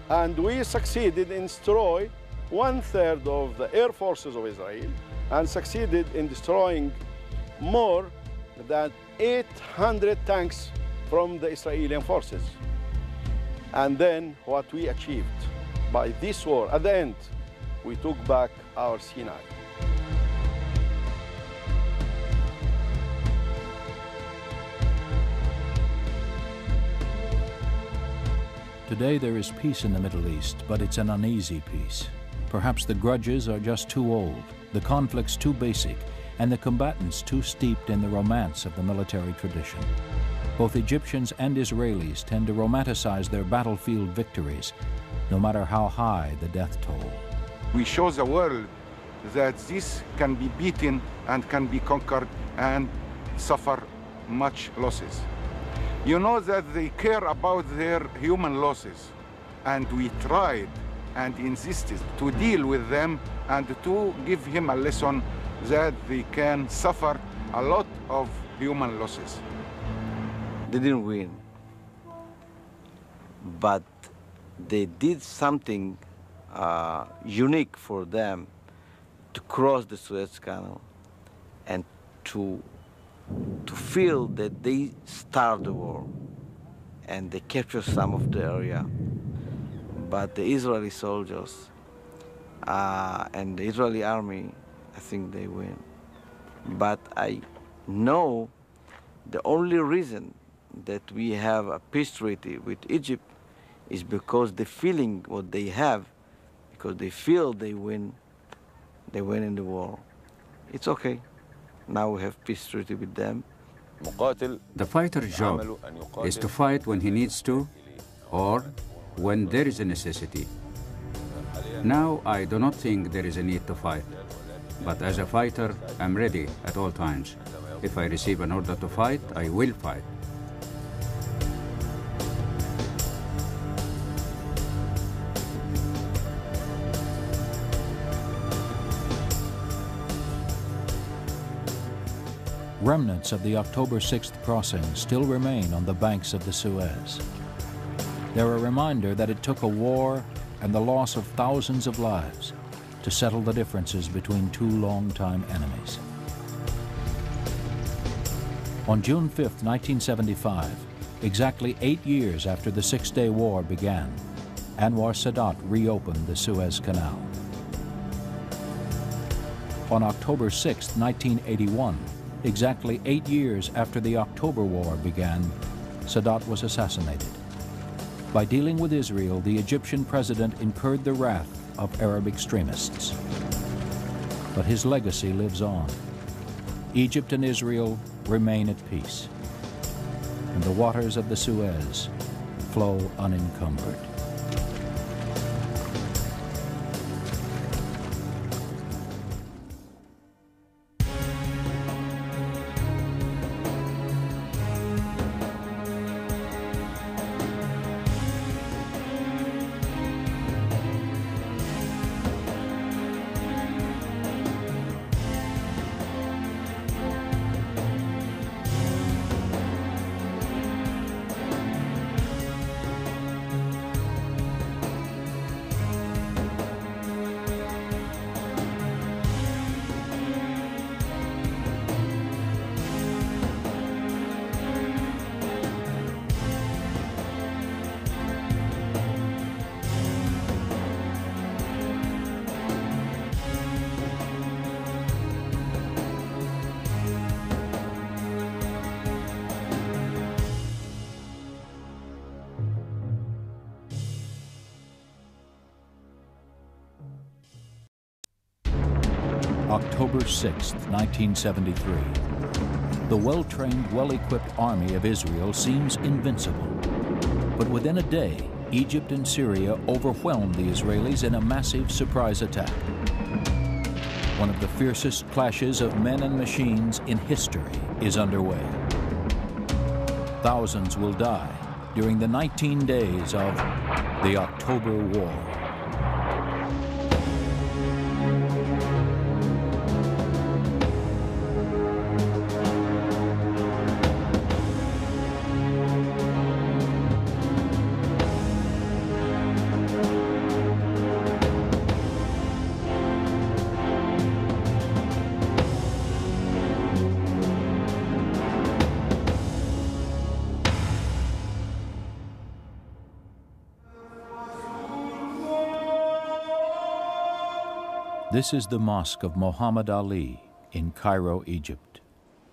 And we succeeded in destroying one-third of the air forces of Israel and succeeded in destroying more than 800 tanks from the Israeli forces. And then what we achieved by this war, at the end, we took back our Sinai. Today there is peace in the Middle East, but it's an uneasy peace. Perhaps the grudges are just too old, the conflicts too basic, and the combatants too steeped in the romance of the military tradition. Both Egyptians and Israelis tend to romanticize their battlefield victories, no matter how high the death toll. We show the world that this can be beaten and can be conquered and suffer much losses. You know that they care about their human losses, and we tried and insisted to deal with them and to give him a lesson that they can suffer a lot of human losses. They didn't win, but they did something uh, unique for them to cross the Suez Canal and to to feel that they started the war and they captured some of the area. But the Israeli soldiers uh, and the Israeli army, I think they win. But I know the only reason that we have a peace treaty with Egypt is because the feeling what they have, because they feel they win, they win in the war. It's okay. Now we have peace treaty with them. The fighter's job is to fight when he needs to or when there is a necessity. Now I do not think there is a need to fight, but as a fighter, I'm ready at all times. If I receive an order to fight, I will fight. Remnants of the October 6th crossing still remain on the banks of the Suez. They're a reminder that it took a war and the loss of thousands of lives to settle the differences between two longtime enemies. On June 5, 1975, exactly eight years after the Six Day War began, Anwar Sadat reopened the Suez Canal. On October 6, 1981, exactly eight years after the October War began, Sadat was assassinated. By dealing with Israel, the Egyptian president incurred the wrath of Arab extremists. But his legacy lives on. Egypt and Israel remain at peace, and the waters of the Suez flow unencumbered. October 6, 1973. The well-trained, well-equipped army of Israel seems invincible. But within a day, Egypt and Syria overwhelmed the Israelis in a massive surprise attack. One of the fiercest clashes of men and machines in history is underway. Thousands will die during the 19 days of the October War. This is the Mosque of Muhammad Ali in Cairo, Egypt.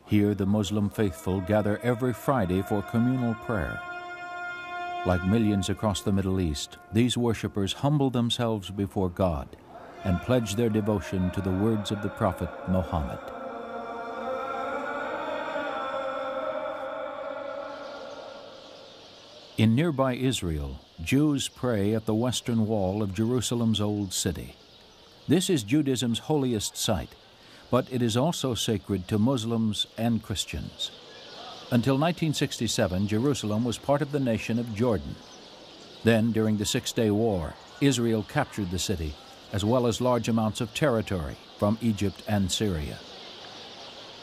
Here the Muslim faithful gather every Friday for communal prayer. Like millions across the Middle East, these worshippers humble themselves before God and pledge their devotion to the words of the Prophet Muhammad. In nearby Israel, Jews pray at the western wall of Jerusalem's old city. This is Judaism's holiest site, but it is also sacred to Muslims and Christians. Until 1967, Jerusalem was part of the nation of Jordan. Then, during the Six Day War, Israel captured the city, as well as large amounts of territory from Egypt and Syria.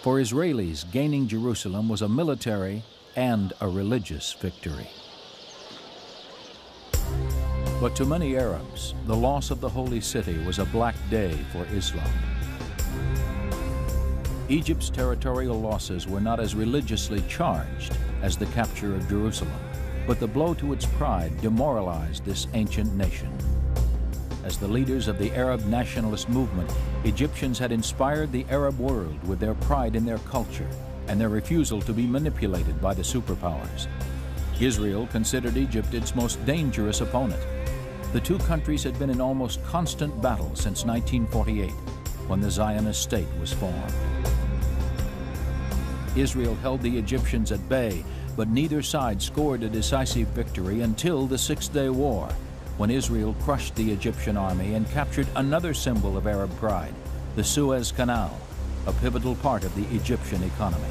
For Israelis, gaining Jerusalem was a military and a religious victory. But to many Arabs, the loss of the holy city was a black day for Islam. Egypt's territorial losses were not as religiously charged as the capture of Jerusalem, but the blow to its pride demoralized this ancient nation. As the leaders of the Arab nationalist movement, Egyptians had inspired the Arab world with their pride in their culture and their refusal to be manipulated by the superpowers. Israel considered Egypt its most dangerous opponent the two countries had been in almost constant battle since 1948, when the Zionist state was formed. Israel held the Egyptians at bay, but neither side scored a decisive victory until the Six Day War, when Israel crushed the Egyptian army and captured another symbol of Arab pride, the Suez Canal, a pivotal part of the Egyptian economy.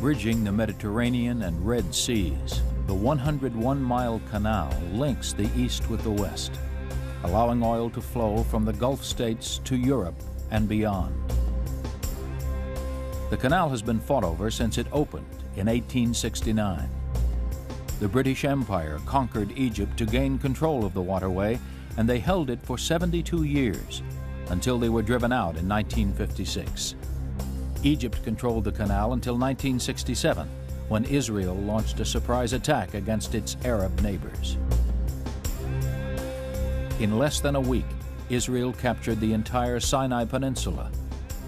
Bridging the Mediterranean and Red Seas, the 101-mile canal links the east with the west, allowing oil to flow from the Gulf states to Europe and beyond. The canal has been fought over since it opened in 1869. The British Empire conquered Egypt to gain control of the waterway, and they held it for 72 years, until they were driven out in 1956. Egypt controlled the canal until 1967, when Israel launched a surprise attack against its Arab neighbors. In less than a week, Israel captured the entire Sinai Peninsula,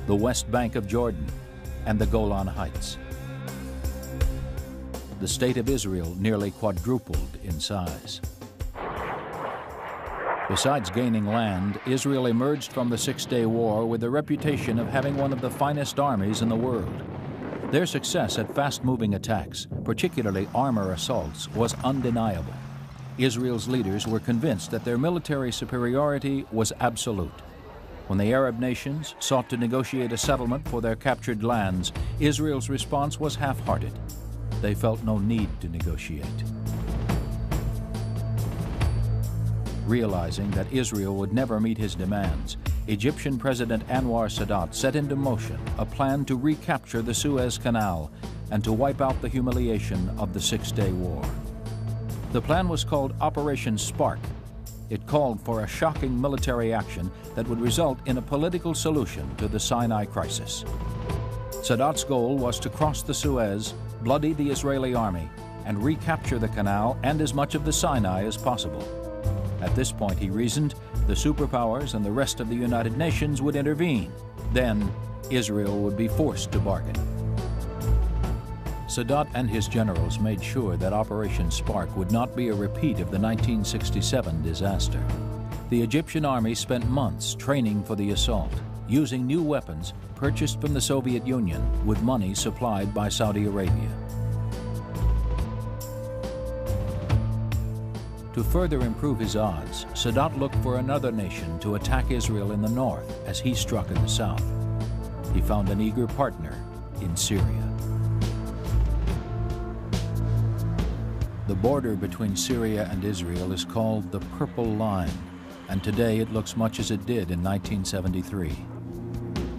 the West Bank of Jordan, and the Golan Heights. The state of Israel nearly quadrupled in size. Besides gaining land, Israel emerged from the Six Day War with the reputation of having one of the finest armies in the world. Their success at fast moving attacks, particularly armor assaults, was undeniable. Israel's leaders were convinced that their military superiority was absolute. When the Arab nations sought to negotiate a settlement for their captured lands, Israel's response was half hearted. They felt no need to negotiate. Realizing that Israel would never meet his demands, Egyptian President Anwar Sadat set into motion a plan to recapture the Suez Canal and to wipe out the humiliation of the Six Day War. The plan was called Operation Spark. It called for a shocking military action that would result in a political solution to the Sinai crisis. Sadat's goal was to cross the Suez, bloody the Israeli army, and recapture the canal and as much of the Sinai as possible. At this point, he reasoned, the superpowers and the rest of the United Nations would intervene. Then, Israel would be forced to bargain. Sadat and his generals made sure that Operation Spark would not be a repeat of the 1967 disaster. The Egyptian army spent months training for the assault, using new weapons purchased from the Soviet Union with money supplied by Saudi Arabia. To further improve his odds, Sadat looked for another nation to attack Israel in the north as he struck in the south. He found an eager partner in Syria. The border between Syria and Israel is called the Purple Line, and today it looks much as it did in 1973.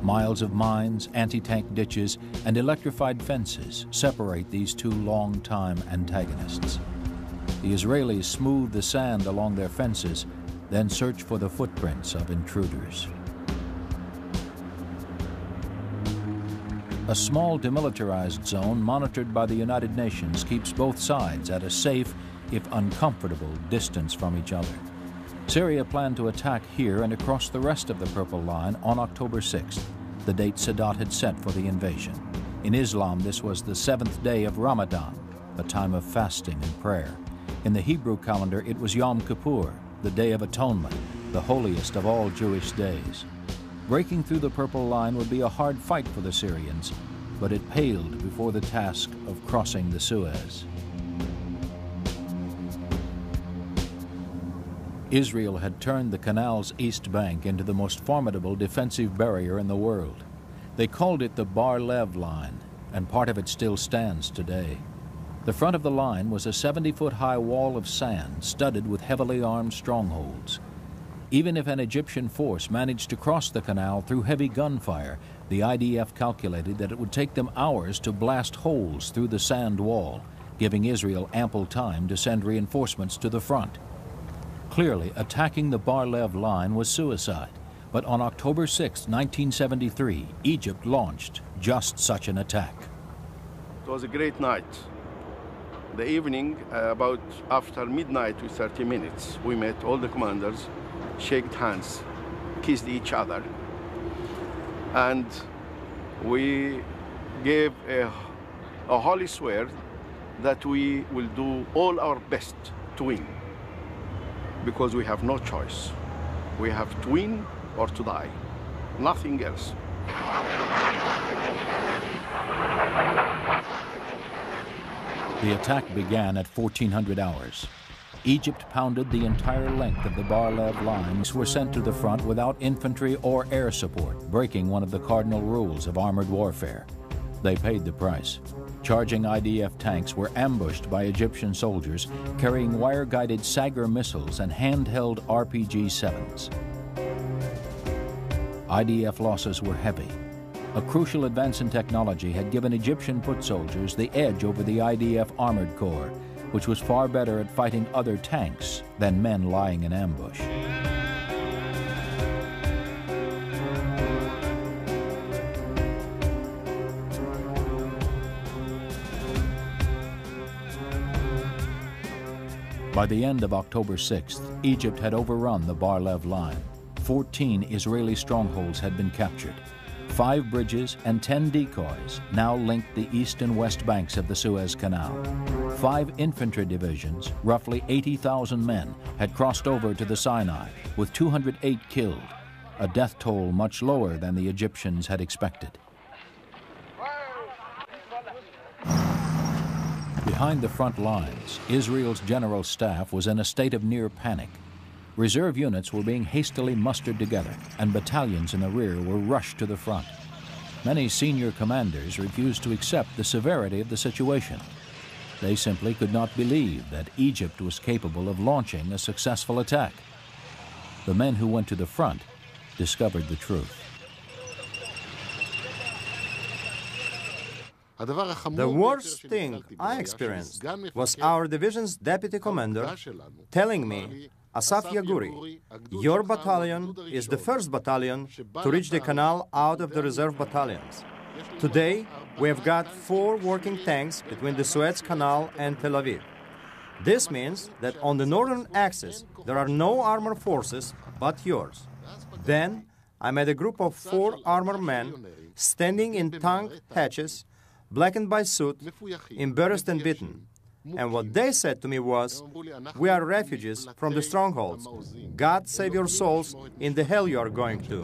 Miles of mines, anti-tank ditches, and electrified fences separate these two long-time antagonists. The Israelis smooth the sand along their fences, then search for the footprints of intruders. A small demilitarized zone monitored by the United Nations keeps both sides at a safe, if uncomfortable, distance from each other. Syria planned to attack here and across the rest of the Purple Line on October 6th, the date Sadat had set for the invasion. In Islam, this was the seventh day of Ramadan, a time of fasting and prayer. In the Hebrew calendar, it was Yom Kippur, the Day of Atonement, the holiest of all Jewish days. Breaking through the Purple Line would be a hard fight for the Syrians, but it paled before the task of crossing the Suez. Israel had turned the canal's east bank into the most formidable defensive barrier in the world. They called it the Bar Lev Line, and part of it still stands today. The front of the line was a 70 foot high wall of sand studded with heavily armed strongholds. Even if an Egyptian force managed to cross the canal through heavy gunfire, the IDF calculated that it would take them hours to blast holes through the sand wall, giving Israel ample time to send reinforcements to the front. Clearly, attacking the Bar Lev line was suicide, but on October 6, 1973, Egypt launched just such an attack. It was a great night the evening, uh, about after midnight with 30 minutes, we met all the commanders, shook hands, kissed each other, and we gave a, a holy swear that we will do all our best to win because we have no choice. We have to win or to die, nothing else. The attack began at 1400 hours. Egypt pounded the entire length of the Bar-Lev lines were sent to the front without infantry or air support, breaking one of the cardinal rules of armored warfare. They paid the price. Charging IDF tanks were ambushed by Egyptian soldiers carrying wire-guided Sagger missiles and handheld RPG-7s. IDF losses were heavy, a crucial advance in technology had given Egyptian foot soldiers the edge over the IDF Armored Corps, which was far better at fighting other tanks than men lying in ambush. By the end of October 6th, Egypt had overrun the Barlev line. 14 Israeli strongholds had been captured. Five bridges and 10 decoys now linked the east and west banks of the Suez Canal. Five infantry divisions, roughly 80,000 men, had crossed over to the Sinai, with 208 killed, a death toll much lower than the Egyptians had expected. Behind the front lines, Israel's general staff was in a state of near panic. Reserve units were being hastily mustered together, and battalions in the rear were rushed to the front. Many senior commanders refused to accept the severity of the situation. They simply could not believe that Egypt was capable of launching a successful attack. The men who went to the front discovered the truth. The worst thing I experienced was our division's deputy commander telling me Asaf Yaguri, your battalion is the first battalion to reach the canal out of the reserve battalions. Today, we have got four working tanks between the Suez Canal and Tel Aviv. This means that on the northern axis, there are no armored forces but yours. Then, I met a group of four armored men standing in tank hatches, blackened by soot, embarrassed and beaten. And what they said to me was, We are refugees from the strongholds. God save your souls in the hell you are going to.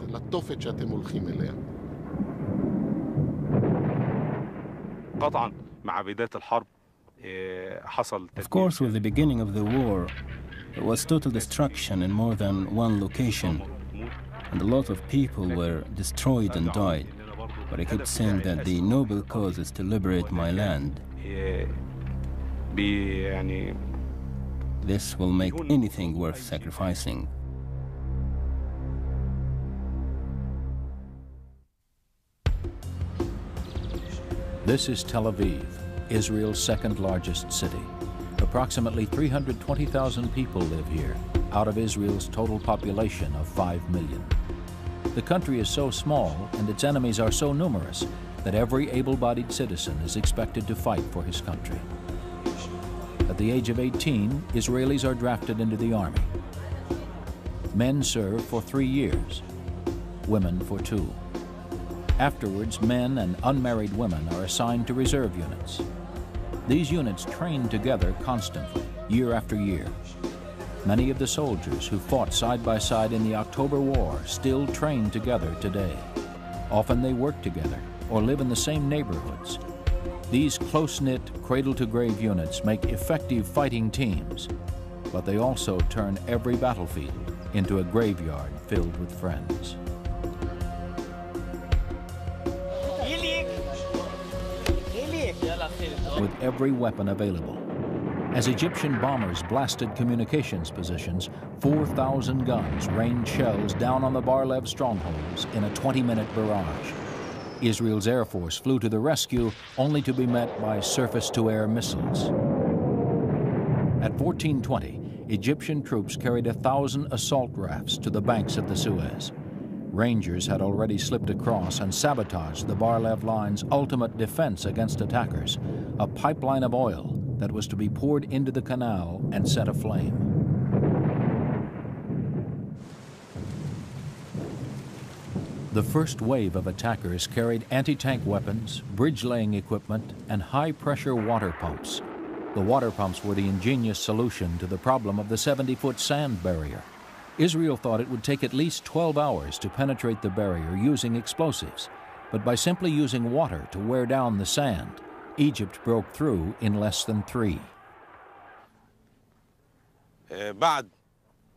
Of course, with the beginning of the war, there was total destruction in more than one location, and a lot of people were destroyed and died. But I kept saying that the noble cause is to liberate my land. This will make anything worth sacrificing. This is Tel Aviv, Israel's second largest city. Approximately 320,000 people live here, out of Israel's total population of 5 million. The country is so small and its enemies are so numerous that every able-bodied citizen is expected to fight for his country. At the age of 18, Israelis are drafted into the army. Men serve for three years, women for two. Afterwards, men and unmarried women are assigned to reserve units. These units train together constantly, year after year. Many of the soldiers who fought side by side in the October War still train together today. Often they work together or live in the same neighborhoods. These close-knit, cradle-to-grave units make effective fighting teams, but they also turn every battlefield into a graveyard filled with friends. With every weapon available. As Egyptian bombers blasted communications positions, 4,000 guns rained shells down on the Bar-Lev strongholds in a 20-minute barrage. Israel's Air Force flew to the rescue only to be met by surface-to-air missiles. At 1420, Egyptian troops carried a thousand assault rafts to the banks of the Suez. Rangers had already slipped across and sabotaged the Bar-Lev line's ultimate defense against attackers, a pipeline of oil that was to be poured into the canal and set aflame. The first wave of attackers carried anti-tank weapons, bridge-laying equipment, and high-pressure water pumps. The water pumps were the ingenious solution to the problem of the 70-foot sand barrier. Israel thought it would take at least 12 hours to penetrate the barrier using explosives, but by simply using water to wear down the sand, Egypt broke through in less than three. بعد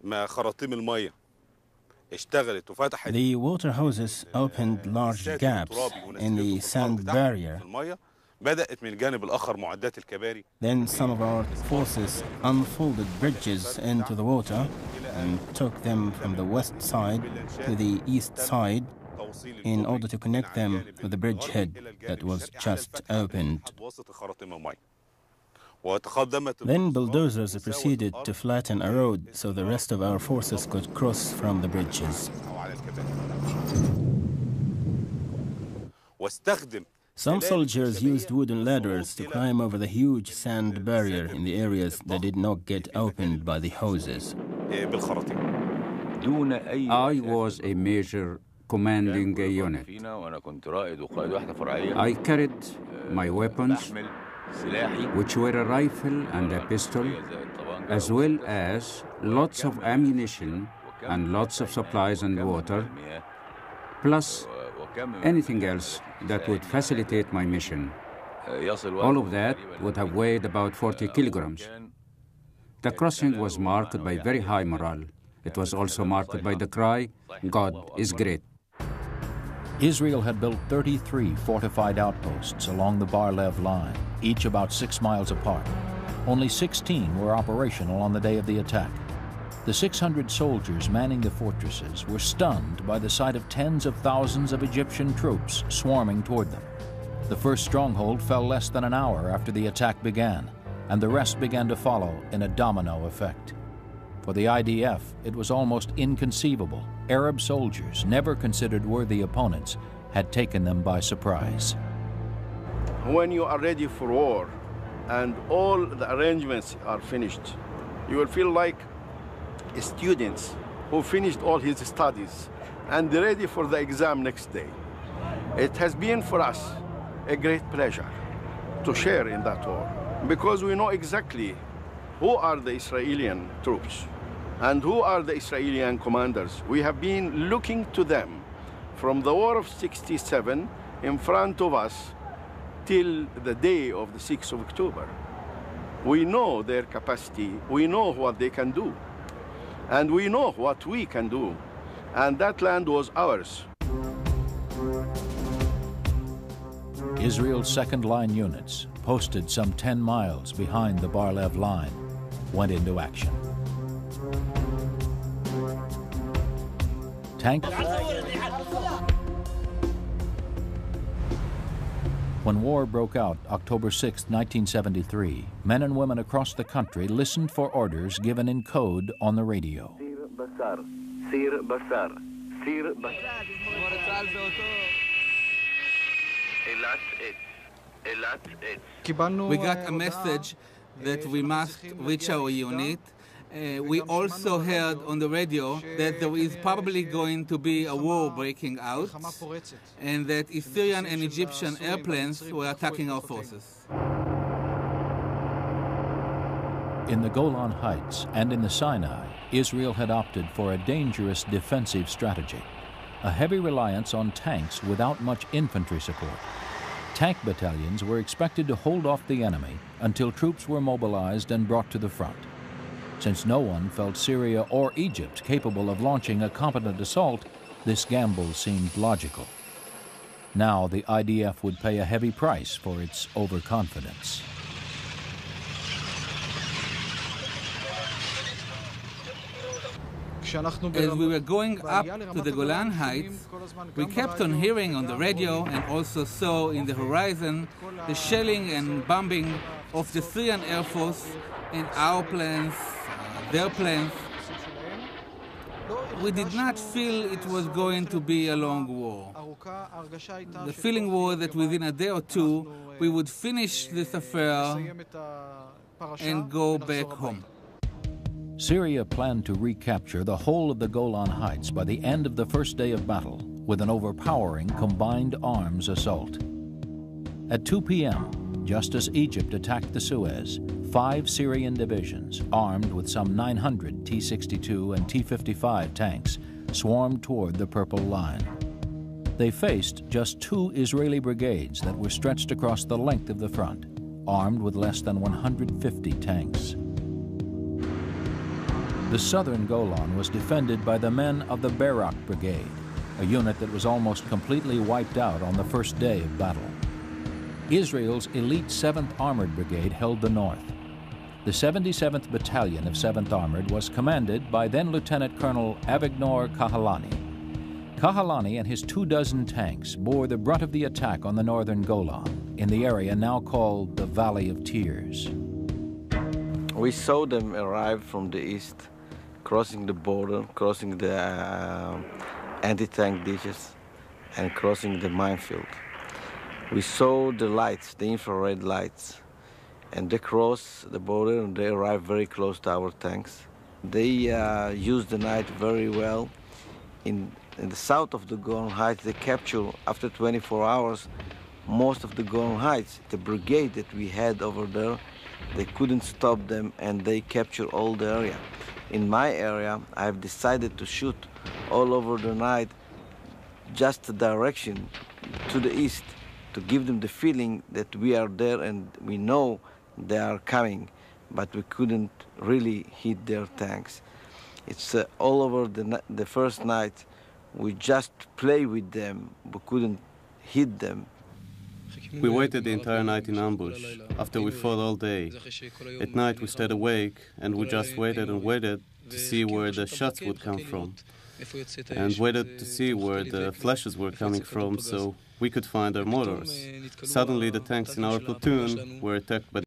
ما خراطيم الميه the water hoses opened large gaps in the sand barrier. Then some of our forces unfolded bridges into the water and took them from the west side to the east side in order to connect them with the bridgehead that was just opened. Then bulldozers proceeded to flatten a road so the rest of our forces could cross from the bridges. Some soldiers used wooden ladders to climb over the huge sand barrier in the areas that did not get opened by the hoses. I was a major commanding a unit. I carried my weapons, which were a rifle and a pistol, as well as lots of ammunition and lots of supplies and water, plus anything else that would facilitate my mission. All of that would have weighed about 40 kilograms. The crossing was marked by very high morale. It was also marked by the cry, God is great. Israel had built 33 fortified outposts along the Bar-Lev line, each about six miles apart. Only 16 were operational on the day of the attack. The 600 soldiers manning the fortresses were stunned by the sight of tens of thousands of Egyptian troops swarming toward them. The first stronghold fell less than an hour after the attack began, and the rest began to follow in a domino effect. For the IDF, it was almost inconceivable. Arab soldiers, never considered worthy opponents, had taken them by surprise. When you are ready for war and all the arrangements are finished, you will feel like students who finished all his studies and ready for the exam next day. It has been for us a great pleasure to share in that war because we know exactly who are the Israeli troops and who are the Israeli commanders. We have been looking to them from the war of 67 in front of us till the day of the 6th of October. We know their capacity, we know what they can do, and we know what we can do. And that land was ours. Israel's second line units, posted some 10 miles behind the Bar-Lev line, went into action. Tank. When war broke out October 6, 1973, men and women across the country listened for orders given in code on the radio. We got a message that we must reach our unit. Uh, we also heard on the radio that there is probably going to be a war breaking out and that Syrian and Egyptian airplanes were attacking our forces. In the Golan Heights and in the Sinai, Israel had opted for a dangerous defensive strategy, a heavy reliance on tanks without much infantry support. Tank battalions were expected to hold off the enemy until troops were mobilized and brought to the front. Since no one felt Syria or Egypt capable of launching a competent assault, this gamble seemed logical. Now the IDF would pay a heavy price for its overconfidence. As we were going up to the Golan Heights, we kept on hearing on the radio and also saw in the horizon the shelling and bombing of the Syrian Air Force and our planes, their planes. We did not feel it was going to be a long war. The feeling was that within a day or two we would finish this affair and go back home. Syria planned to recapture the whole of the Golan Heights by the end of the first day of battle with an overpowering combined arms assault. At 2 p.m., just as Egypt attacked the Suez, five Syrian divisions, armed with some 900 T 62 and T 55 tanks, swarmed toward the Purple Line. They faced just two Israeli brigades that were stretched across the length of the front, armed with less than 150 tanks. The southern Golan was defended by the men of the Barak Brigade, a unit that was almost completely wiped out on the first day of battle. Israel's elite 7th Armored Brigade held the north. The 77th Battalion of 7th Armored was commanded by then Lieutenant Colonel Avigdor Kahalani. Kahalani and his two dozen tanks bore the brunt of the attack on the northern Golan, in the area now called the Valley of Tears. We saw them arrive from the east crossing the border, crossing the uh, anti-tank ditches, and crossing the minefield. we saw the lights, the infrared lights, and they cross the border and they arrive very close to our tanks. They uh, used the night very well. In, in the south of the Golan Heights, they captured, after 24 hours, most of the Golan Heights. The brigade that we had over there, they couldn't stop them and they captured all the area. In my area, I've decided to shoot all over the night just the direction to the east to give them the feeling that we are there and we know they are coming, but we couldn't really hit their tanks. It's uh, all over the, the first night. We just play with them, we couldn't hit them. We waited the entire night in ambush, after we fought all day. At night we stayed awake, and we just waited and waited to see where the shots would come from, and waited to see where the flashes were coming from so we could find our motors. Suddenly the tanks in our platoon were attacked by